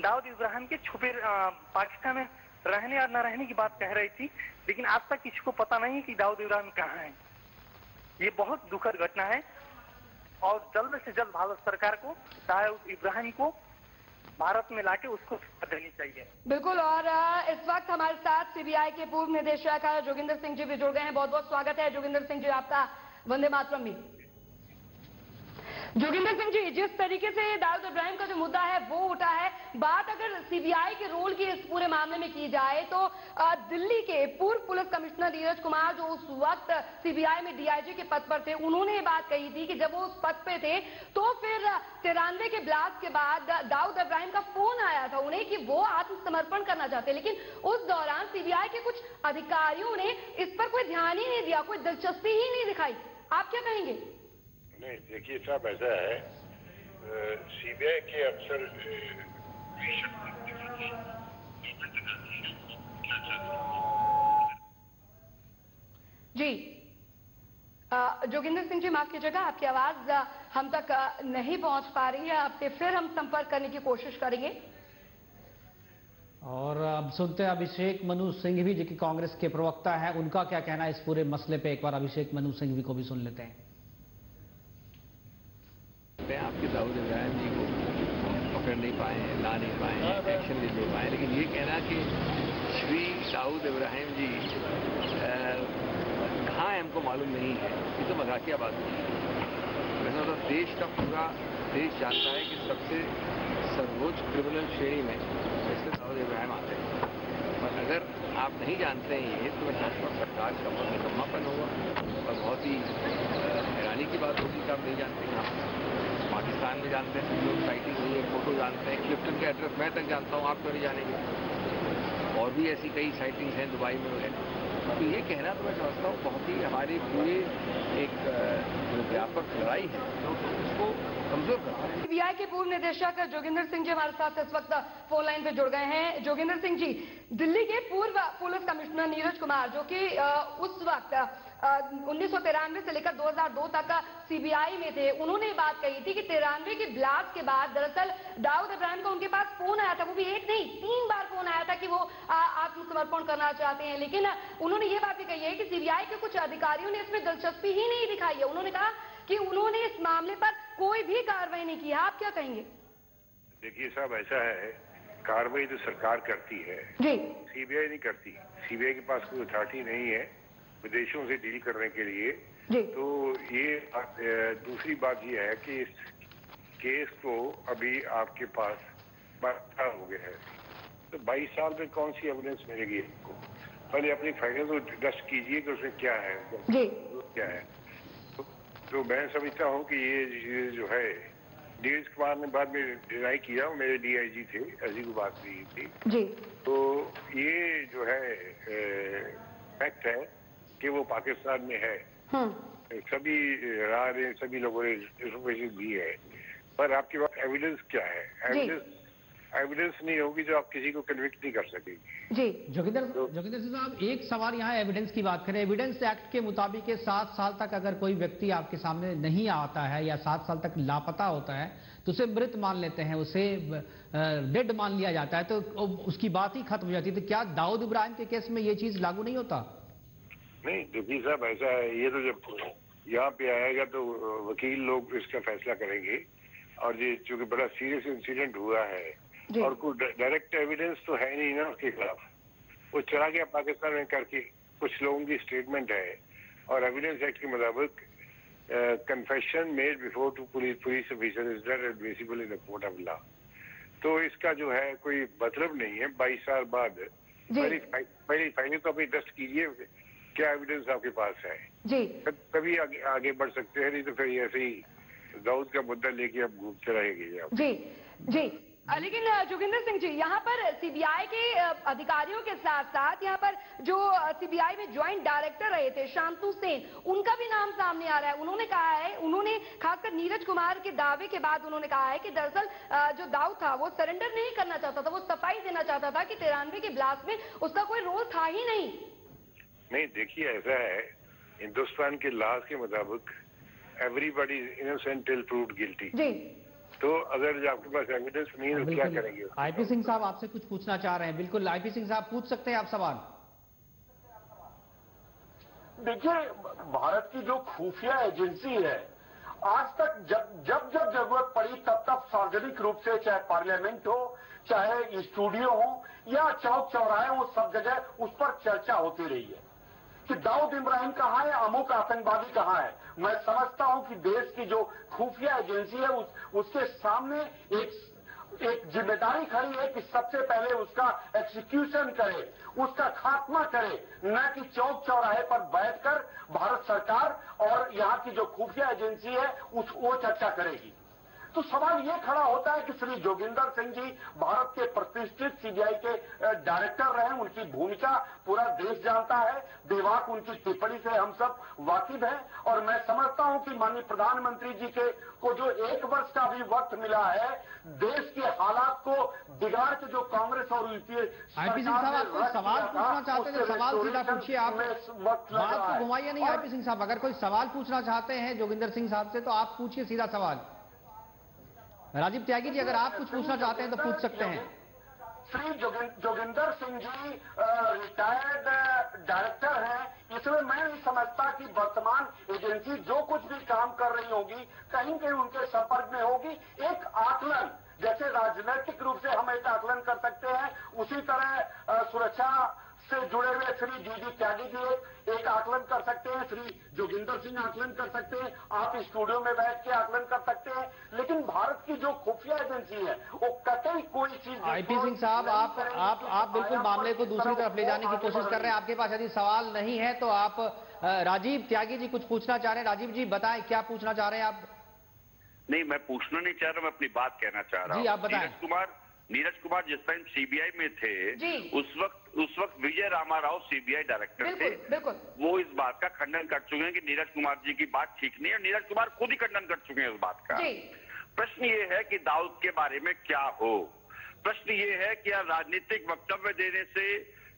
दाऊद इब्राहिम के छुपे पाकिस्तान में रहने या न रहने की बात कह रही थी, लेकिन आज तक किसी को पता नहीं कि दाऊद इब्राहिम कहाँ है। ये बहुत दुखद घटना है और जल्द से जल्द भारत सरकार को, दाऊद इब्राहिम को भारत में लाके उसको देनी चाहिए। बिल्कुल, और इस वक्त हमारे साथ सीबीआई के पूर्व निदेशक जोगिंदर सिंह जी भी जुड़ गए हैं। बहुत बहुत स्वागत है जोगिंदर सिंह जी, आपका वंदे मातरम में जोगिंदर सिंह जी, जिस तरीके से दाऊद इब्राहिम का जो मुद्दा है, वो उठा है। बात अगर सीबीआई के रोल की इस पूरे मामले में की जाए तो दिल्ली के पूर्व पुलिस कमिश्नर नीरज कुमार जो उस वक्त सीबीआई में डीआईजी के पद पर थे, उन्होंने ये बात कही थी कि जब वो उस पद पे थे तो फिर तिरानवे के ब्लास्ट के बाद दाऊद इब्राहिम का फ़ोन आया था उन्हें कि वो आत्मसमर्पण करना चाहते लेकिन उस दौरान सीबीआई के कुछ अधिकारियों ने इस पर कोई ध्यान ही नहीं दिया, कोई दिलचस्पी ही नहीं दिखाई। आप क्या कहेंगे? नहीं देखिए साहब ऐसा है। सीबीआई के अफसर जी। जोगिंदर सिंह जी माफ़ कीजिएगा आपकी आवाज़ हम तक नहीं पहुँच पा रही है। आपसे फिर हम संपर्क करने की कोशिश करेंगे। और अब सुनते हैं अभिषेक मनु सिंह भी जो कि कांग्रेस के प्रवक्ता है। उनका क्या कहना है इस पूरे मसले पे? एक बार अभिषेक मनु सिंह भी को भी सुन लेते हैं। मैं आपके दाऊद इब्राहिम जी को पकड़ नहीं पाए हैं ला नहीं पाए हैं एक्शन नहीं ले पाए। लेकिन ये कहना कि श्री दाऊद इब्राहिम जी कहाँ है हमको मालूम नहीं है। ये तो मजाकिया बात नहीं है। वैसे मतलब देश का पूरा देश जानता है कि सबसे सर्वोच्च क्रिमिनल श्रेणी में इसमें दाऊद इब्राहिम आते हैं। और अगर आप नहीं जानते हैं ये तो सरकार का बहुत निकम्मापन होगा और बहुत ही हैरानी की बात होगी कि आप नहीं जानते हैं। आप पाकिस्तान में जानते हैं सब लोग साइटिंग हुई है, फ़ोटो जानते हैं क्लिफ्टन के एड्रेस मैं तक जानता हूँ, आप क्यों नहीं जानेंगे। और भी ऐसी कई साइटिंग्स हैं दुबई में है तो ये कहना तो मैं समझता हूँ, बहुत ही हमारी पूरी एक व्यापक लड़ाई है। उसको कमज़ोर करना सीबीआई के पूर्व निदेशक जोगिंदर सिंह जी हमारे साथ इस वक्त फ़ोन लाइन पे जुड़ गए हैं। जोगिंदर सिंह जी, दिल्ली के पूर्व पुलिस कमिश्नर नीरज कुमार, जो कि उस वक्त उन्नीस सौ तिरानवे से लेकर 2002 तक सीबीआई में थे। उन्होंने बात कही थी कि तिरानवे के ब्लास्ट के बाद दरअसल दाऊद इब्राहिम को उनके पास फ़ोन आया था। वो भी एक नहीं तीन बार फ़ोन आया था कि वो आत्मसमर्पण करना चाहते हैं। लेकिन उन्होंने ये बात भी कही है कि सीबीआई के कुछ अधिकारियों ने इसमें दिलचस्पी ही नहीं दिखाई है। उन्होंने कहा कि उन्होंने इस मामले पर कोई भी कार्रवाई नहीं की है। आप क्या कहेंगे? देखिए साहब ऐसा है कार्रवाई तो सरकार करती है। जी। सीबीआई नहीं करती। सीबीआई के पास कोई अथॉरिटी नहीं है। विदेशों से डील करने के लिए। तो ये दूसरी बात ये है कि इस केस को अभी आपके पास साल हो गया है। तो बाईस साल में कौन सी एविडेंस मिलेगी आपको? पहले अपनी फाइनल को डस्ट कीजिए कि उसमें क्या है जी। क्या है। तो, तो मैं समझता हूँ कि ये जो है नीरज कुमार ने बाद में डिनाई किया मेरे डीआईजी थे ऐसी कोई बात नहीं थी। जी। तो ये जो है फैक्ट है कि वो पाकिस्तान में है। हम्म। सभी रहा रहे सभी लोगों ने इंफॉर्मेशन दी है। पर आपके पास एविडेंस क्या है? एविडेंस एविडेंस नहीं होगी जो आप किसी को कन्विक्ट नहीं कर सकेंगे। जी। जोगिंदर जोगिंदर सिंह साहब एक सवाल यहाँ एविडेंस की बात करें। एविडेंस एक्ट के मुताबिक सात साल तक अगर कोई व्यक्ति आपके सामने नहीं आता है या सात साल तक लापता होता है तो उसे मृत मान लेते हैं उसे डेड मान लिया जाता है तो उसकी बात ही खत्म हो जाती है। तो क्या दाऊद इब्राहिम के केस में ये चीज़ लागू नहीं होता? नहीं देखिए साहब ऐसा है ये तो जब यहाँ पे आएगा तो वकील लोग इसका फैसला करेंगे। और ये चूँकि बड़ा सीरियस इंसिडेंट हुआ है और कोई डायरेक्ट एविडेंस तो है नहीं ना उसके खिलाफ। वो चला गया पाकिस्तान में करके कुछ लोगों की स्टेटमेंट है। और एविडेंस एक्ट के मुताबिक confession made before to police police officer is that admissible in court of law तो इसका जो है कोई मतलब नहीं है। बाईस साल बाद पहली पहले तो अपनी डस्ट कीजिए क्या एविडेंस आपके पास है? जी। तभी आगे आगे बढ़ सकते हैं नहीं तो फिर ऐसे ही दाऊद का मुद्दा लेके आप घूमते रहेंगे आप। जी जी। लेकिन जोगिंदर सिंह जी यहाँ पर सीबीआई के अधिकारियों के साथ साथ यहाँ पर जो सीबीआई में ज्वाइंट डायरेक्टर रहे थे शांतु सेन उनका भी नाम सामने आ रहा है। उन्होंने कहा है उन्होंने खासकर नीरज कुमार के दावे के बाद उन्होंने कहा है कि दरअसल जो दाऊ था वो सरेंडर नहीं करना चाहता था वो सफ़ाई देना चाहता था कि तिरानवे के ब्लास्ट में उसका कोई रोल था ही नहीं। नहीं देखिए ऐसा है हिंदुस्तान के लॉज के मुताबिक everybody innocent till proved guilty जी। तो अगर आपके पास एविडेंस नहीं है तो क्या करेंगे? आईपी सिंह साहब आपसे कुछ पूछना चाह रहे हैं। बिल्कुल आईपी सिंह साहब पूछ सकते हैं आप सवाल? देखिए भारत की जो खुफिया एजेंसी है आज तक जब जब जब ज़रूरत पड़ी तब तक सार्वजनिक रूप से चाहे पार्लियामेंट हो चाहे स्टूडियो हो या चौक चौराहे हो सब जगह उस पर चर्चा होती रही है। कि दाऊद इब्राहिम कहाँ है अमुक आतंकवादी कहाँ है मैं समझता हूँ कि देश की जो खुफिया एजेंसी है उस, उसके सामने एक एक ज़िम्मेदारी खड़ी है कि सबसे पहले उसका एक्सिक्यूशन करे उसका खात्मा करे न कि चौक चौराहे पर बैठकर भारत सरकार और यहाँ की जो खुफिया एजेंसी है उस वो चर्चा करेगी। तो सवाल ये खड़ा होता है कि श्री जोगिंदर सिंह जी भारत के प्रतिष्ठित सीबीआई के डायरेक्टर रहे उनकी भूमिका पूरा देश जानता है बेवाक उनकी टिप्पणी से हम सब वाकिफ हैं और मैं समझता हूँ कि माननीय प्रधानमंत्री जी के को जो एक वर्ष का भी वक्त मिला है देश के हालात को बिगाड़ के जो कांग्रेस और यूपीए आईपी सिंह साहब आप सवाल पूछना चाहते तो सवाल सीधा पूछिए आप। बात को घुमाइए नहीं आईपी सिंह साहब अगर कोई सवाल पूछना चाहते हैं जोगिंदर सिंह साहब से तो आप पूछिए सीधा सवाल। राजीव त्यागी जी, अगर आप कुछ पूछना चाहते हैं तो पूछ सकते हैं। श्री जोगिंदर सिंह जी रिटायर्ड डायरेक्टर हैं। इसमें मैं नहीं समझता कि वर्तमान एजेंसी जो कुछ भी काम कर रही होगी, कहीं कहीं उनके संपर्क में होगी। एक आकलन, जैसे राजनीतिक रूप से हम एक आकलन कर सकते हैं। उसी तरह सुरक्षा से जुड़े हुए श्री जी जी त्यागी जी एक- आकलन कर सकते हैं श्री जोगिंदर सिंह आकलन कर सकते हैं आप स्टूडियो में बैठ के आकलन कर सकते हैं लेकिन भारत की जो खुफिया एजेंसी है वो कतई कोई चीज़ आईपी सिंह साहब आप आप आप बिल्कुल मामले को दूसरी तरफ़ ले जाने की कोशिश कर रहे हैं। आपके पास यदि सवाल नहीं है तो आप राजीव त्यागी जी कुछ पूछना चाह रहे हैं। राजीव जी बताएँ क्या पूछना चाह रहे हैं आप? नहीं मैं पूछना नहीं चाह रहा मैं अपनी बात कहना चाह रहा जी, आप बताएँ। कुमार नीरज कुमार जिस टाइम सीबीआई में थे उस वक्त उस वक्त विजय रामाराव सीबीआई डायरेक्टर थे। बिल्कुल वो इस बात का खंडन कर चुके हैं कि नीरज कुमार जी की बात ठीक नहीं है नीरज कुमार खुद ही खंडन कर चुके हैं उस बात का। प्रश्न ये है कि दाऊद के बारे में क्या हो? प्रश्न ये है कि क्या राजनीतिक वक्तव्य देने से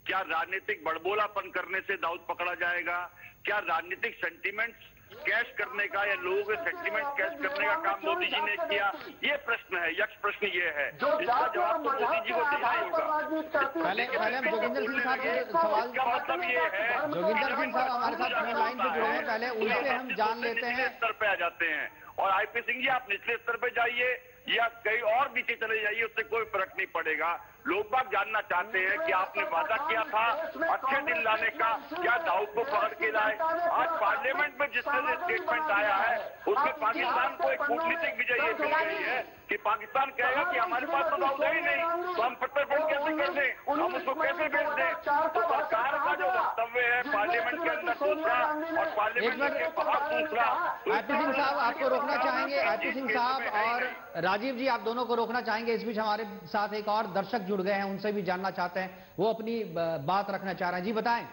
क्या राजनीतिक बड़बोलापन करने से दाऊद पकड़ा जाएगा? क्या राजनीतिक सेंटिमेंट्स कैश करने का या लोगों के सेंटिमेंट कैश करने का काम मोदी जी ने किया ये प्रश्न है यक्ष प्रश्न ये है। इसका जवाब तो मोदी जी को देना ही होगा। राजनीति करती पहले पहले हम जोगिंदर सिंह साहब से सवाल इसका मतलब ये है जोगिंदर सिंह साहब हमारे साथ लाइन पे जुड़े हैं पहले उनसे हम जान लेते हैं। स्तर पे आ जाते हैं। और आईपी सिंह जी आप निचले स्तर पे जाइए या कहीं और नीचे चले जाइए उससे कोई फ़र्क नहीं पड़ेगा। लोग बात जानना चाहते हैं कि आपने वादा किया था, अच्छे दिन लाने का, क्या दाऊद को पकड़ के लाए। आज पार्लियामेंट में जिस तरह स्टेटमेंट आया है, उसमें पाकिस्तान को एक कूटनीतिक विजय ये मिल गई है। कि पाकिस्तान कहेगा कि हमारे पास तो दाऊद ही नहीं तो हम प्रत्यर्पण कैसे कर दें हम उसको कैसे भेज दें? तो सरकार का जो वक्तव्य है पार्लियामेंट के अंदर दूसरा और पार्लियामेंट के बाहर दूसरा आईपी सिंह साहब आपको रोकना चाहेंगे? आईपी सिंह साहब और राजीव जी आप दोनों को रोकना चाहेंगे? इस बीच हमारे साथ एक और दर्शक जुड़ गए हैं उनसे भी जानना चाहते हैं। वो अपनी बात रखना चाह रहे हैं। जी बताएँ।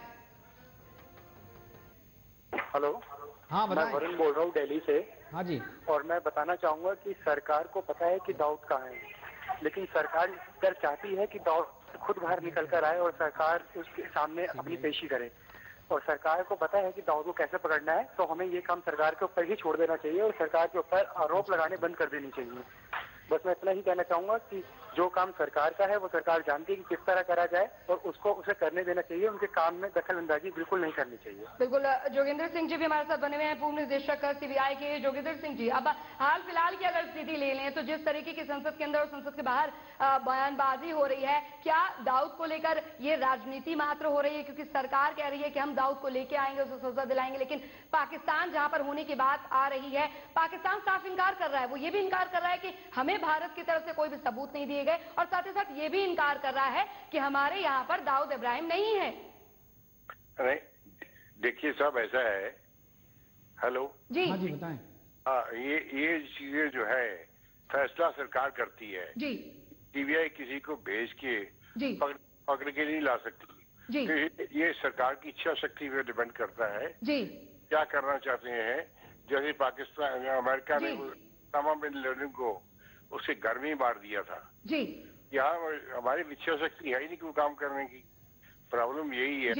हेलो। हाँ बताएँ। मैं वरुण बोल रहा हूँ दिल्ली से। हाँ जी। और मैं बताना चाहूँगा कि सरकार को पता है कि दाऊद कहाँ है लेकिन सरकार कर चाहती है कि दाऊद खुद बाहर निकल कर आए और सरकार उसके सामने अपनी पेशी करे। और सरकार को पता है कि दाऊद को कैसे पकड़ना है तो हमें ये काम सरकार के ऊपर ही छोड़ देना चाहिए और सरकार के ऊपर आरोप लगाने बंद कर देनी चाहिए। बस मैं इतना ही कहना चाहूँगा कि जो काम सरकार का है, वो सरकार जानती है कि किस तरह करा जाए और उसको उसे करने देना चाहिए। उनके काम में दखल अंदाजी बिल्कुल नहीं करनी चाहिए। बिल्कुल जोगिंदर सिंह जी भी हमारे साथ बने हुए हैं, पूर्व निदेशक सीबीआई के जोगिंदर सिंह जी, अब हाल फ़िलहाल की अगर स्थिति ले लें तो जिस तरीके की संसद के अंदर और संसद के बाहर बयानबाजी हो रही है, क्या दाऊद को लेकर ये राजनीति मात्र हो रही है? क्योंकि सरकार कह रही है कि हम दाऊद को लेके आएँगे, उसे सजा दिलाएँगे, लेकिन पाकिस्तान जहाँ पर होने की बात आ रही है, पाकिस्तान साफ़ इनकार कर रहा है। वो ये भी इनकार कर रहा है कि हमें भारत की तरफ़ से कोई भी सबूत नहीं दिए गए और साथ ही साथ ये भी इनकार कर रहा है कि हमारे यहाँ पर दाऊद इब्राहिम नहीं है। नहीं देखिए साहब ऐसा है। हेलो? जी। हाँ जी बताएँ। हाँ ये ये चीज़ें जो है फैसला सरकार करती है। जी। सीबीआई किसी को भेज के पकड़, पकड़ के नहीं ला सकती। जी। तो ये, ये सरकार की इच्छा शक्ति पे डिपेंड करता है। जी। क्या करना चाहते हैं? जैसे पाकिस्तान अमेरिका ने तमाम बिन लेडन को उसके घर में ही मार दिया था। जी। यहाँ हमारी इच्छा शक्ति है ही नहीं कोई काम करने की। प्रॉब्लम यही है।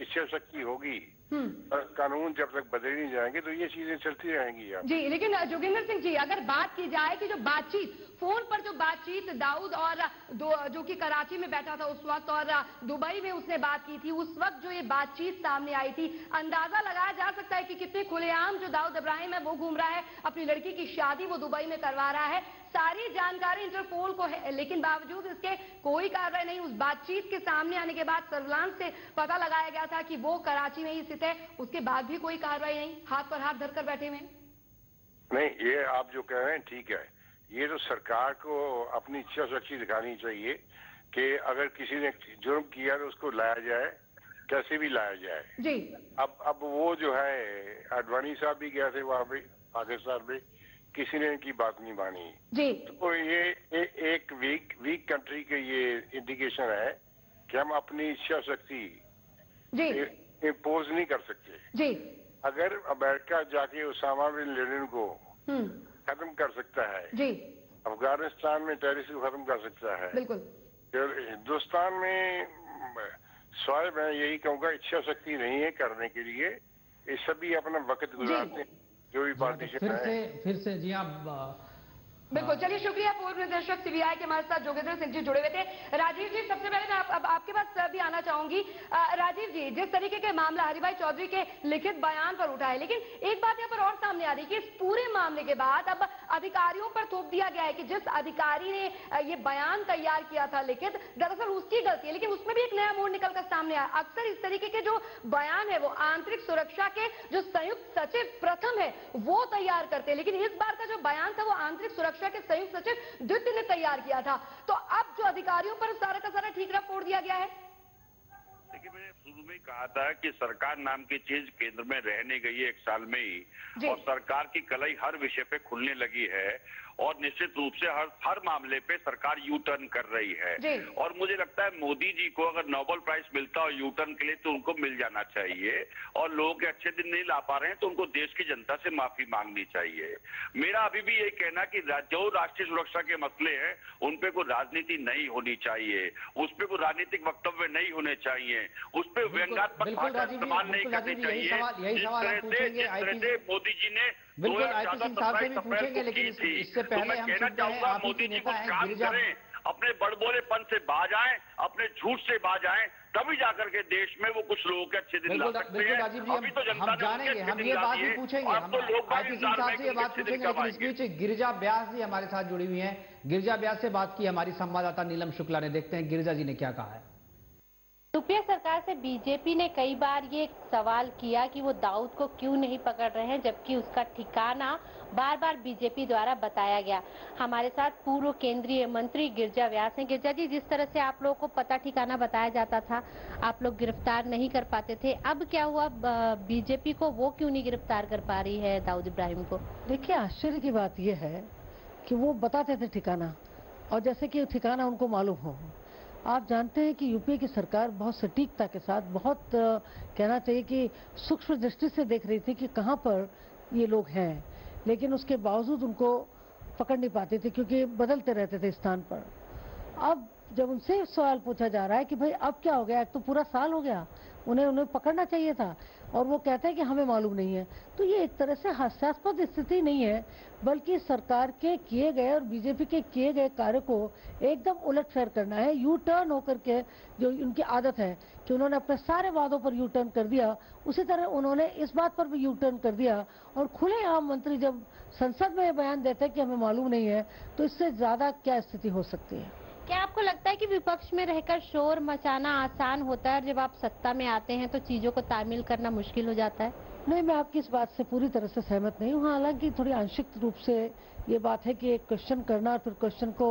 इच्छा शक्ति होगी। हम्म। कानून जब तक बदले नहीं जाएँगे तो ये चीज़ें चलती रहेंगी यार जी लेकिन जोगिंदर सिंह जी अगर बात की जाए कि जो बातचीत फ़ोन पर जो बातचीत दाऊद और जो कि कराची में बैठा था उस वक्त और दुबई में उसने बात की थी उस वक्त जो ये बातचीत सामने आई थी अंदाज़ा लगाया जा सकता है कि कितने खुलेआम जो दाऊद इब्राहिम है वो घूम रहा है अपनी लड़की की शादी वो दुबई में करवा रहा है। सारी जानकारी इंटरपोल को है लेकिन बावजूद इसके कोई कार्रवाई नहीं। उस बातचीत के सामने आने के बाद सर्विलांस से पता लगाया गया था कि वो कराची में ही स्थित है। उसके बाद भी कोई कार्रवाई नहीं। हाथ पर हाथ धरकर बैठे हुए नहीं ये आप जो कह रहे हैं ठीक है। ये तो सरकार को अपनी इच्छा शक्ति दिखानी चाहिए कि अगर किसी ने जुर्म किया तो उसको लाया जाए कैसे भी लाया जाए। जी। अब अब वो जो है अडवाणी साहब भी गए थे वहाँ पे पाकिस्तान में। किसी ने इनकी बात नहीं मानी। जी। तो ये ए, एक वीक वीक कंट्री के ये इंडिकेशन है कि हम अपनी इच्छा शक्ति इम्पोज नहीं कर सकते। जी। अगर अमेरिका जाके उसामा बिन लेडन को हम्म। खत्म कर सकता है जी। अफ़गानिस्तान में टेरिस को खत्म कर सकता है बिल्कुल। हिंदुस्तान में स्वाय मैं यही कहूँगा इच्छा शक्ति नहीं है करने के लिए। ये सभी अपना वक्त गुजारते हैं। जो भी पार्टी फिर से फिर से जी आप बिल्कुल चलिए शुक्रिया पूर्व निदेशक सीबीआई के हमारे साथ जोगेंद्र सिंह जी जुड़े हुए थे। राजीव जी सबसे पहले मैं आप, अब आपके पास भी आना चाहूँगी। आ, राजीव जी जिस तरीके के मामला हरिभाई चौधरी के लिखित बयान पर उठा है लेकिन एक बात यहाँ पर और सामने आ रही है कि इस पूरे मामले के बाद अब अधिकारियों पर थोप दिया गया है कि जिस अधिकारी ने ये बयान तैयार किया था लिखित दरअसल उसकी गलती है लेकिन उसमें भी एक नया मोड़ निकलकर सामने आया। अक्सर इस तरीके के जो बयान है वो आंतरिक सुरक्षा के जो संयुक्त सचिव प्रथम है वो तैयार करते हैं लेकिन इस बार का जो बयान था वो आंतरिक सुरक्षा सुरक्षा के संयुक्त सचिव द्वितीय ने तैयार किया था। तो अब जो अधिकारियों पर सारा का सारा ठीकरा फोड़ दिया गया है। देखिए मैंने शुरू में कहा था कि सरकार नाम की चीज़ केंद्र में रहने गई है एक साल में ही। और सरकार की कलाई हर विषय पे खुलने लगी है। और निश्चित रूप से हर हर मामले पे सरकार यू टर्न कर रही है। और मुझे लगता है मोदी जी को अगर नोबल प्राइज मिलता हो यू टर्न के लिए तो उनको मिल जाना चाहिए। और लोगों के अच्छे दिन नहीं ला पा रहे हैं तो उनको देश की जनता से माफ़ी मांगनी चाहिए। मेरा अभी भी ये कहना कि जो राष्ट्रीय सुरक्षा के मसले हैं उन पे कोई राजनीति नहीं होनी चाहिए। उस पर कोई राजनीतिक वक्तव्य नहीं होने चाहिए। उस पर व्यंगात्मक भाषा इस्तेमाल नहीं करनी चाहिए। जिस तरह से जिस तरह से मोदी जी ने बिल्कुल आईपी सिंह साहब से भी पूछेंगे लेकिन इससे तो पहले हम कहना सुनते हैं चाहूँगा आप ही मोदी के जी नेता हैं काम गिरिजा करें अपने बड़बोलेपन से बाज आए अपने झूठ से बाज आए तभी जाकर के देश में वो कुछ लोगों के अच्छे दिन ला सकते हैं। अभी तो हम जनता हम जानेंगे हम ये बात भी पूछेंगे हम तो लोग आईपी सिंह साहब से ये बात पूछेंगे लेकिन इस बीच गिरिजा व्यास जी हमारे साथ जुड़ी हुई हैं। गिरिजा व्यास से बात की हमारी संवाददाता नीलम शुक्ला ने देखते हैं गिरिजा जी ने क्या कहा है। यूपीए सरकार से बीजेपी ने कई बार ये सवाल किया कि वो दाऊद को क्यों नहीं पकड़ रहे हैं, जबकि उसका ठिकाना बार बार बीजेपी द्वारा बताया गया। हमारे साथ पूर्व केंद्रीय मंत्री गिरजा व्यास हैं। गिरजा जी, जिस तरह से आप लोगों को पता ठिकाना बताया जाता था, आप लोग गिरफ़्तार नहीं कर पाते थे। अब क्या हुआ? बीजेपी को वो क्यों नहीं गिरफ़्तार कर पा रही है दाऊद इब्राहिम को? देखिए, आश्चर्य की बात यह है कि वो बताते थे ठिकाना, और जैसे कि ठिकाना उनको मालूम हो आप जानते हैं कि यूपीए की सरकार बहुत सटीकता के साथ बहुत कहना चाहिए कि सूक्ष्म दृष्टि से देख रही थी कि कहाँ पर ये लोग हैं। लेकिन उसके बावजूद उनको पकड़ नहीं पाते थे क्योंकि बदलते रहते थे स्थान पर। अब जब उनसे सवाल पूछा जा रहा है कि भाई अब क्या हो गया? एक तो पूरा साल हो गया। उन्हें उन्हें पकड़ना चाहिए था। और वो कहते हैं कि हमें मालूम नहीं है। तो ये एक तरह से हास्यास्पद स्थिति नहीं है, बल्कि सरकार के किए गए और बीजेपी के किए गए कार्य को एकदम उलट फेर करना है। यू टर्न होकर के जो उनकी आदत है कि उन्होंने अपने सारे वादों पर यू टर्न कर दिया, उसी तरह उन्होंने इस बात पर भी यू टर्न कर दिया। और खुले आम मंत्री जब संसद में बयान देते हैं कि हमें मालूम नहीं है तो इससे ज़्यादा क्या स्थिति हो सकती है? क्या आपको लगता है कि विपक्ष में रहकर शोर मचाना आसान होता है जब आप सत्ता में आते हैं तो चीज़ों को तामील करना मुश्किल हो जाता है? नहीं, मैं आपकी इस बात से पूरी तरह से सहमत नहीं हूँ। हालाँकि थोड़ी आंशिक रूप से ये बात है कि एक क्वेश्चन करना और फिर क्वेश्चन को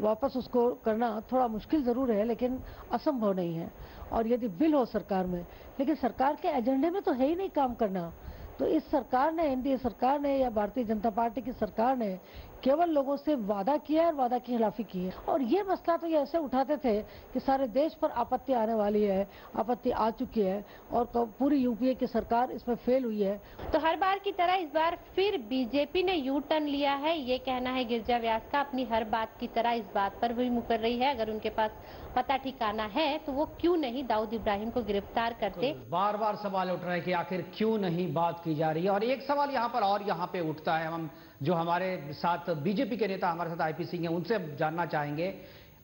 वापस उसको करना थोड़ा मुश्किल ज़रूर है, लेकिन असंभव नहीं है। और यदि बिल हो सरकार में, लेकिन सरकार के एजेंडे में तो है ही नहीं काम करना। तो इस सरकार ने, एनडीए सरकार ने या भारतीय जनता पार्टी की सरकार ने केवल लोगों से वादा किया और वादा की खिलाफी की है। और ये मसला तो ये ऐसे उठाते थे कि सारे देश पर आपत्ति आने वाली है, आपत्ति आ चुकी है और पूरी यूपीए की सरकार इसमें फेल हुई है। तो हर बार की तरह इस बार फिर बीजेपी ने यू टर्न लिया है। ये कहना है गिरजा व्यास का अपनी हर बात की तरह इस बात पर भी मुकर रही है। अगर उनके पास पता ठिकाना है तो वो क्यों नहीं दाऊद इब्राहिम को गिरफ़्तार करते? बार बार सवाल उठ रहे हैं कि आखिर क्यों नहीं बात की जा रही है? और एक सवाल यहाँ पर और यहाँ पे उठता है। हम जो हमारे साथ बीजेपी के नेता हमारे साथ आईपी सिंह है, उनसे जानना चाहेंगे।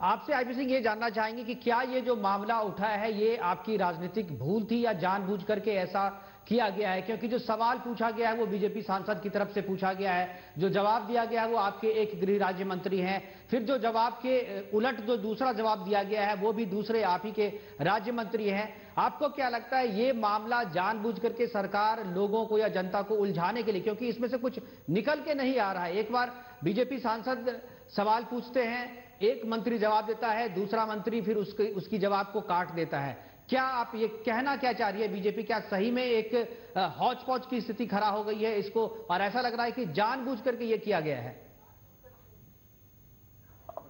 आपसे आईपी सिंह ये जानना चाहेंगे कि क्या ये जो मामला उठा है, ये आपकी राजनीतिक भूल थी या जानबूझ करके ऐसा किया गया है, क्योंकि जो सवाल पूछा गया है वो बीजेपी सांसद की तरफ़ से पूछा गया है। जो जवाब दिया गया है वो आपके एक गृह राज्य मंत्री हैं। फिर जो जवाब के उलट जो दूसरा जवाब दिया गया है, वो भी दूसरे आप ही के राज्य मंत्री हैं। आपको क्या लगता है ये मामला जानबूझ करके सरकार लोगों को या जनता को उलझाने के लिए, क्योंकि इसमें से कुछ निकल के नहीं आ रहा है। एक बार बीजेपी सांसद सवाल पूछते हैं, एक मंत्री जवाब देता है, दूसरा मंत्री फिर उसकी उसकी जवाब को काट देता है। क्या आप ये कहना क्या चाह रही है बीजेपी? क्या सही में एक हौच पौच की स्थिति खड़ा हो गई है इसको? और ऐसा लग रहा है कि जानबूझ करके ये किया गया है।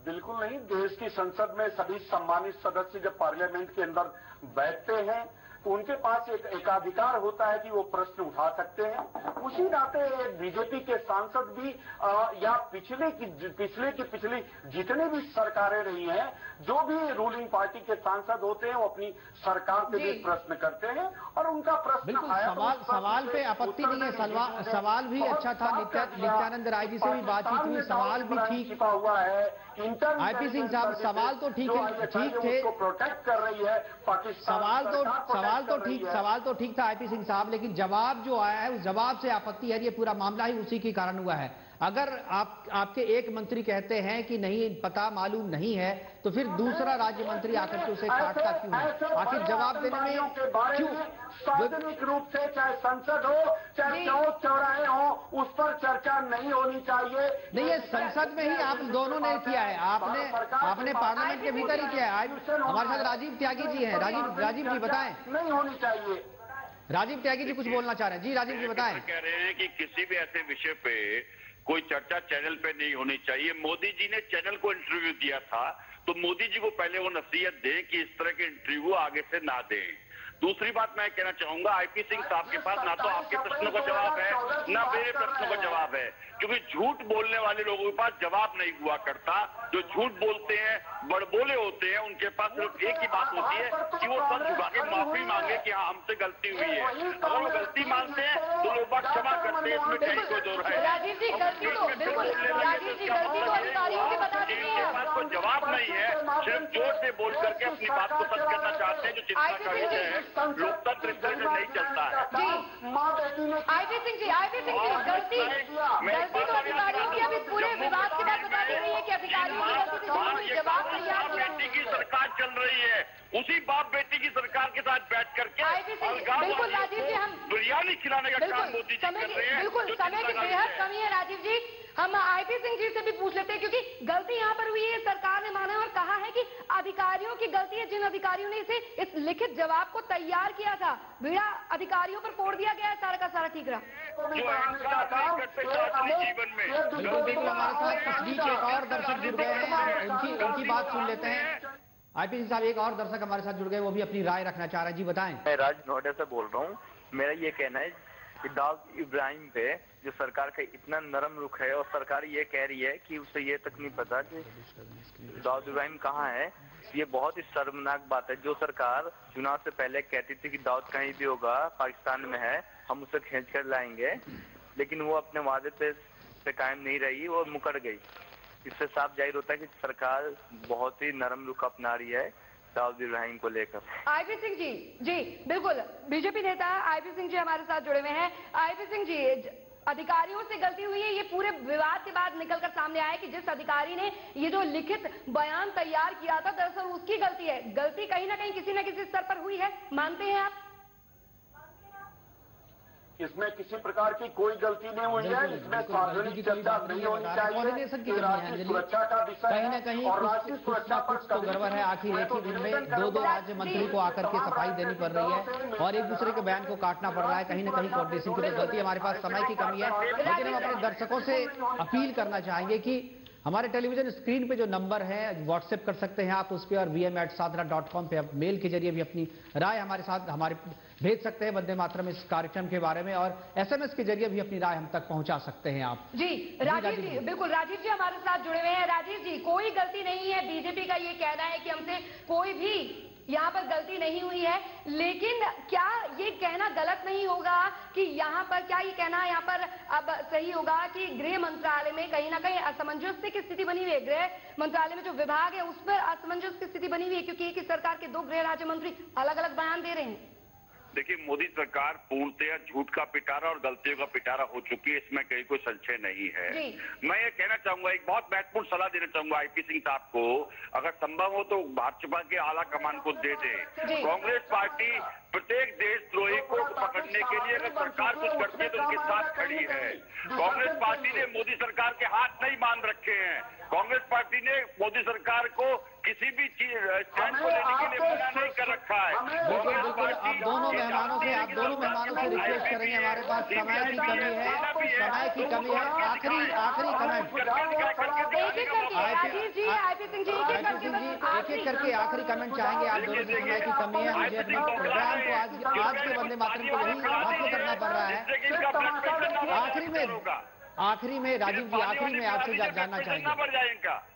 बिल्कुल नहीं। देश की संसद में सभी सम्मानित सदस्य जब पार्लियामेंट के अंदर बैठते हैं उनके पास एक एकाधिकार होता है कि वो प्रश्न उठा सकते हैं। उसी नाते बीजेपी के सांसद भी आ, या पिछले की पिछले की पिछली जितने भी सरकारें रही हैं जो भी रूलिंग पार्टी के सांसद होते हैं वो अपनी सरकार से भी प्रश्न करते हैं और उनका प्रश्न बिल्कुल सवाल तो सवाल पे आपत्ति नहीं है सवाल भी अच्छा था नित्यानंद राय जी से भी बातचीत हुई सवाल भी ठीक छिपा हुआ है। आईपी सिंह साहब सवाल तो ठीक है ठीक थे। प्रोटेक्ट कर रही है पाकिस्तान सवाल तो सवाल तो ठीक सवाल तो ठीक था आईपी सिंह साहब लेकिन जवाब जो आया है उस जवाब से आपत्ति है ये पूरा मामला ही उसी के कारण हुआ है। अगर आप आपके एक मंत्री कहते हैं कि नहीं पता मालूम नहीं है तो फिर दूसरा राज्य मंत्री आकर के उसे काटता क्यों है? आखिर जवाब देने में क्यों? सार्वजनिक रूप से चाहे संसद हो चाहे चौक चौराहे हो उस पर चर्चा नहीं होनी चाहिए। नहीं ये संसद में ही आप दोनों ने किया है। आपने आपने पार्लियामेंट के भीतर ही किया है। हमारे साथ राजीव त्यागी जी हैं। राजीव राजीव जी बताएँ। नहीं होनी चाहिए। राजीव त्यागी जी कुछ बोलना चाह रहे हैं। जी राजीव जी बताएँ। कह रहे हैं कि किसी भी ऐसे विषय पे कोई चर्चा चैनल पे नहीं होनी चाहिए। मोदी जी ने चैनल को इंटरव्यू दिया था तो मोदी जी को पहले वो नसीहत दें कि इस तरह के इंटरव्यू आगे से ना दें। दूसरी बात मैं कहना चाहूँगा आईपी सिंह साहब के पास ना तो आपके प्रश्नों का जवाब है ना मेरे प्रश्नों का जवाब है क्योंकि झूठ बोलने वाले लोगों के पास जवाब नहीं हुआ करता। जो झूठ बोलते हैं बड़बोले होते हैं उनके पास सिर्फ़ एक ही बात होती है कि वो सर झुका के माफ़ी मांगे कि हाँ हमसे गलती हुई है। अगर वो गलती मानते हैं तो लोग बात क्षमा करते हैं इसमें कहीं कोई दो है तो तो जवाब नहीं है। सिर्फ़ ज़ोर से बोल करके अपनी बात को सच करना चाहते हैं जो चिंता का विषय है। लोकतंत्र इस तरह से नहीं चलता है। आईपी सिंह जी आईपी सिंह जी गलती गलती तो अधिकारियों की अभी पूरे विवाद के बाद बता दी गई है कि अधिकारियों की जवाब तैयार बेटी की सरकार चल रही है। उसी बाप बेटी की सरकार के साथ बैठ करके बिल्कुल राजीव जी हम बिरयानी खिलाने का काम मोदी जी कर रहे हैं। बिल्कुल समय की बेहद कमी है राजीव जी। हम आईपी सिंह जी से भी पूछ लेते हैं क्योंकि गलती यहाँ पर हुई है सरकार ने माना और कहा है कि अधिकारियों की गलती है जिन अधिकारियों ने इसे इस लिखित जवाब को तैयार किया था बीड़ा अधिकारियों पर फोड़ दिया गया है सारा का सारा ठीक रहा। जीवन में। बिल्कुल बिल्कुल हमारे साथ तस्वीर के एक और दर्शक जुड़ गए हैं उनकी उनकी बात सुन लेते हैं। आईपी सिंह साहब एक और दर्शक हमारे साथ जुड़ गए वो भी अपनी राय रखना चाह रहे हैं। जी बताएँ। मैं राज नोएडा से बोल रहा हूँ। मेरा ये कहना है कि दाऊद इब्राहिम पे जो सरकार का इतना नरम रुख है और सरकार ये कह रही है कि उसे ये तक नहीं पता कि दाऊद इब्राहिम कहाँ है। ये बहुत ही शर्मनाक बात है। जो सरकार चुनाव से पहले कहती थी कि दाऊद कहीं भी होगा पाकिस्तान में है हम उसे खींच कर लाएँगे लेकिन वो अपने वादे पे, पे कायम नहीं रही और मुकर गई। इससे साफ़ ज़ाहिर होता है कि सरकार बहुत ही नरम रुख अपना रही है। दाऊद रहीम को लेकर। आईपी सिंह जी जी, बिल्कुल। बीजेपी नेता आई पी सिंह जी हमारे साथ जुड़े हुए हैं। आई पी सिंह जी, अधिकारियों से गलती हुई है, ये पूरे विवाद के बाद निकलकर सामने आया कि जिस अधिकारी ने ये जो लिखित बयान तैयार किया था, दरअसल उसकी गलती है। गलती कहीं ना कहीं किसी ना किसी स्तर पर हुई है। मानते हैं आप? इसमें किसी प्रकार की कोई गलती नहीं हुई है। इसमें सार्वजनिक चर्चा नहीं होनी चाहिए। राष्ट्रीय सुरक्षा का विषय कहीं ना कहीं और राष्ट्रीय सुरक्षा पर तो गड़बड़ है। आखिर एक ही दिन में दो दो राज्य मंत्री को आकर के सफ़ाई देनी पड़ रही है और एक दूसरे के बयान को काटना पड़ रहा है। कहीं ना कहीं कोऑर्डिनेशन की तो गलती हमारे पास समय की कमी है। लेकिन हम अपने दर्शकों से अपील करना चाहेंगे कि हमारे टेलीविज़न स्क्रीन पे जो नंबर है व्हाट्सएप कर सकते हैं आप उस पर और V M at Sadhna dot com पर मेल के ज़रिए भी अपनी राय हमारे साथ हमारे भेज सकते हैं वंदे मातरम इस कार्यक्रम के बारे में और एसएमएस के ज़रिए भी अपनी राय हम तक पहुँचा सकते हैं आप। जी राजीव जी बिल्कुल राजीव जी हमारे साथ जुड़े हुए हैं। राजीव जी कोई गलती नहीं है। बीजेपी का ये कहना है कि हमसे कोई भी यहाँ पर गलती नहीं हुई है, लेकिन क्या ये कहना गलत नहीं होगा कि यहाँ पर क्या ये कहना यहाँ पर अब सही होगा कि गृह मंत्रालय में कहीं ना कहीं असमंजस की स्थिति बनी हुई है? गृह मंत्रालय में जो विभाग है, उस पर असमंजस की स्थिति बनी हुई है, क्योंकि एक ही सरकार के दो गृह राज्य मंत्री अलग अलग बयान दे रहे हैं। देखिए मोदी सरकार पूर्णतया झूठ का पिटारा और गलतियों का पिटारा हो चुकी है इसमें कहीं कोई संशय नहीं है। मैं ये कहना चाहूँगा एक बहुत महत्वपूर्ण सलाह देना चाहूँगा आईपी सिंह साहब को अगर संभव हो तो भाजपा के आला कमान को दे दे। कांग्रेस पार्टी प्रत्येक देशद्रोही को पकड़ने के लिए अगर सरकार कुछ करती है तो उनके साथ खड़ी है। कांग्रेस पार्टी ने मोदी सरकार के हाथ नहीं बाँध रखे हैं। कांग्रेस पार्टी ने मोदी सरकार को किसी भी चीज़ स्टैंड को लेने के लिए मना नहीं कर रखा है। बिल्कुल आप दोनों मेहमानों से आप दोनों मेहमानों से रिक्वेस्ट करेंगे हमारे पास समय की कमी है समय की कमी है। आखिरी आखिरी कमेंट एक एक करके आखिरी कमेंट चाहेंगे आप दोनों से समय की कमी है। मुझे अपने प्रोग्राम को आज आज के वंदे मातरम को यही खत्म करना पड़ रहा है। आखिरी में आखिरी में राजीव जी आखिरी में आपसे जानना चाहेंगे।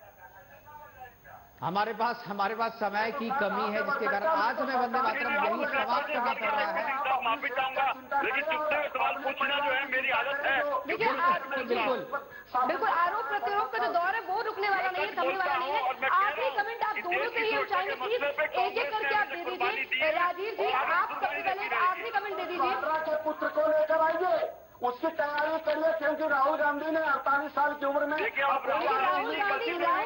हमारे पास हमारे पास समय की कमी है जिसके कारण आज हमें वंदे मातरम यही समाप्त करना पड़ रहा है। माफ़ी चाहूँगा लेकिन चुपते हुए सवाल पूछना जो है मेरी आदत है बिल्कुल। बिल्कुल आरोप प्रत्यारोप का जो दौर है वो रुकने वाला नहीं है थमने वाला नहीं है। आखिरी कमेंट आप दोनों से ही चाहेंगे प्लीज़ एक एक करके आप दे दीजिए। राजीव जी आप सबसे पहले आखिरी कमेंट दे दीजिए पुत्र को लेकर आइए। उसकी तैयारी करिए क्योंकि राहुल गांधी ने अड़तालीस साल की उम्र में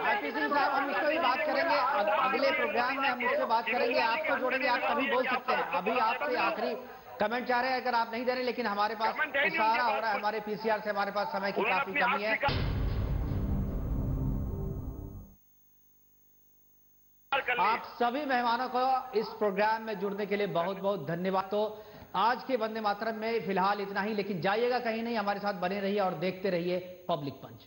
आईपी सिंह साहब हम इसको भी बात करेंगे। अगले प्रोग्राम में हम उससे बात करेंगे। आपको जोड़ेंगे आप कभी बोल सकते हैं। अभी आपसे आखिरी कमेंट चाह रहे हैं अगर आप नहीं दे रहे लेकिन हमारे पास इशारा हो रहा है। हमारे पीसीआर से हमारे पास समय की काफ़ी कमी है। आप सभी मेहमानों को इस प्रोग्राम में जुड़ने के लिए बहुत बहुत धन्यवाद। तो आज के वंदे मातरम में फ़िलहाल इतना ही, लेकिन जाइएगा कहीं नहीं, हमारे साथ बने रहिए और देखते रहिए पब्लिक पंच।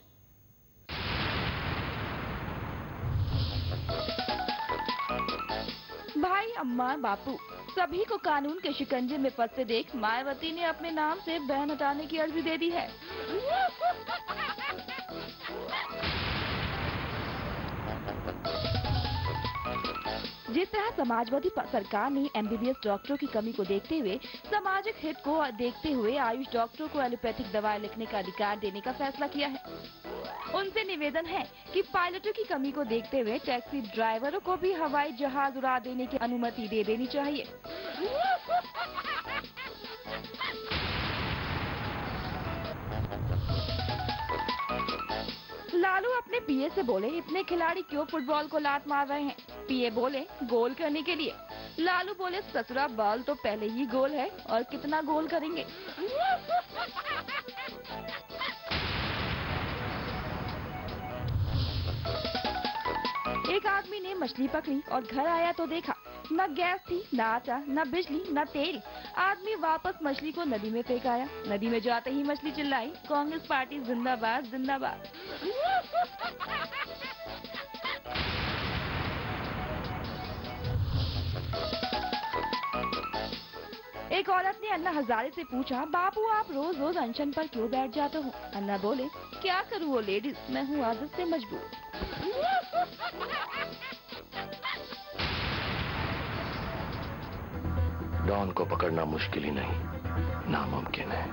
भाई, अम्मा, बापू, सभी को कानून के शिकंजे में फंसते देख मायावती ने अपने नाम से बहन हटाने की अर्जी दे दी है। जिस तरह समाजवादी सरकार ने एमबीबीएस डॉक्टरों की कमी को देखते हुए सामाजिक हित को देखते हुए आयुष डॉक्टरों को एलोपैथिक दवाएँ लिखने का अधिकार देने का फैसला किया है। उनसे निवेदन है कि पायलटों की कमी को देखते हुए टैक्सी ड्राइवरों को भी हवाई जहाज़ उड़ा देने की अनुमति दे देनी चाहिए। लालू अपने पीए से बोले, इतने खिलाड़ी क्यों फुटबॉल को लात मार रहे हैं? पीए बोले, गोल करने के लिए। लालू बोले, ससुरा, बाल तो पहले ही गोल है, और कितना गोल करेंगे? एक आदमी ने मछली पकड़ी और घर आया तो देखा, न गैस थी, न आटा, न बिजली, न तेल। आदमी वापस मछली को नदी में फेंक आया। नदी में जाते ही मछली चिल्लाई, कांग्रेस पार्टी जिंदाबाद जिंदाबाद। एक औरत ने अन्ना हजारे से पूछा बापू आप रोज रोज अनशन पर क्यों बैठ जाते हो? अन्ना बोले, क्या करूँ वो लेडीज़? मैं हूँ आदत से मजबूर. डॉन को पकड़ना मुश्किल ही नहीं, नामुमकिन है।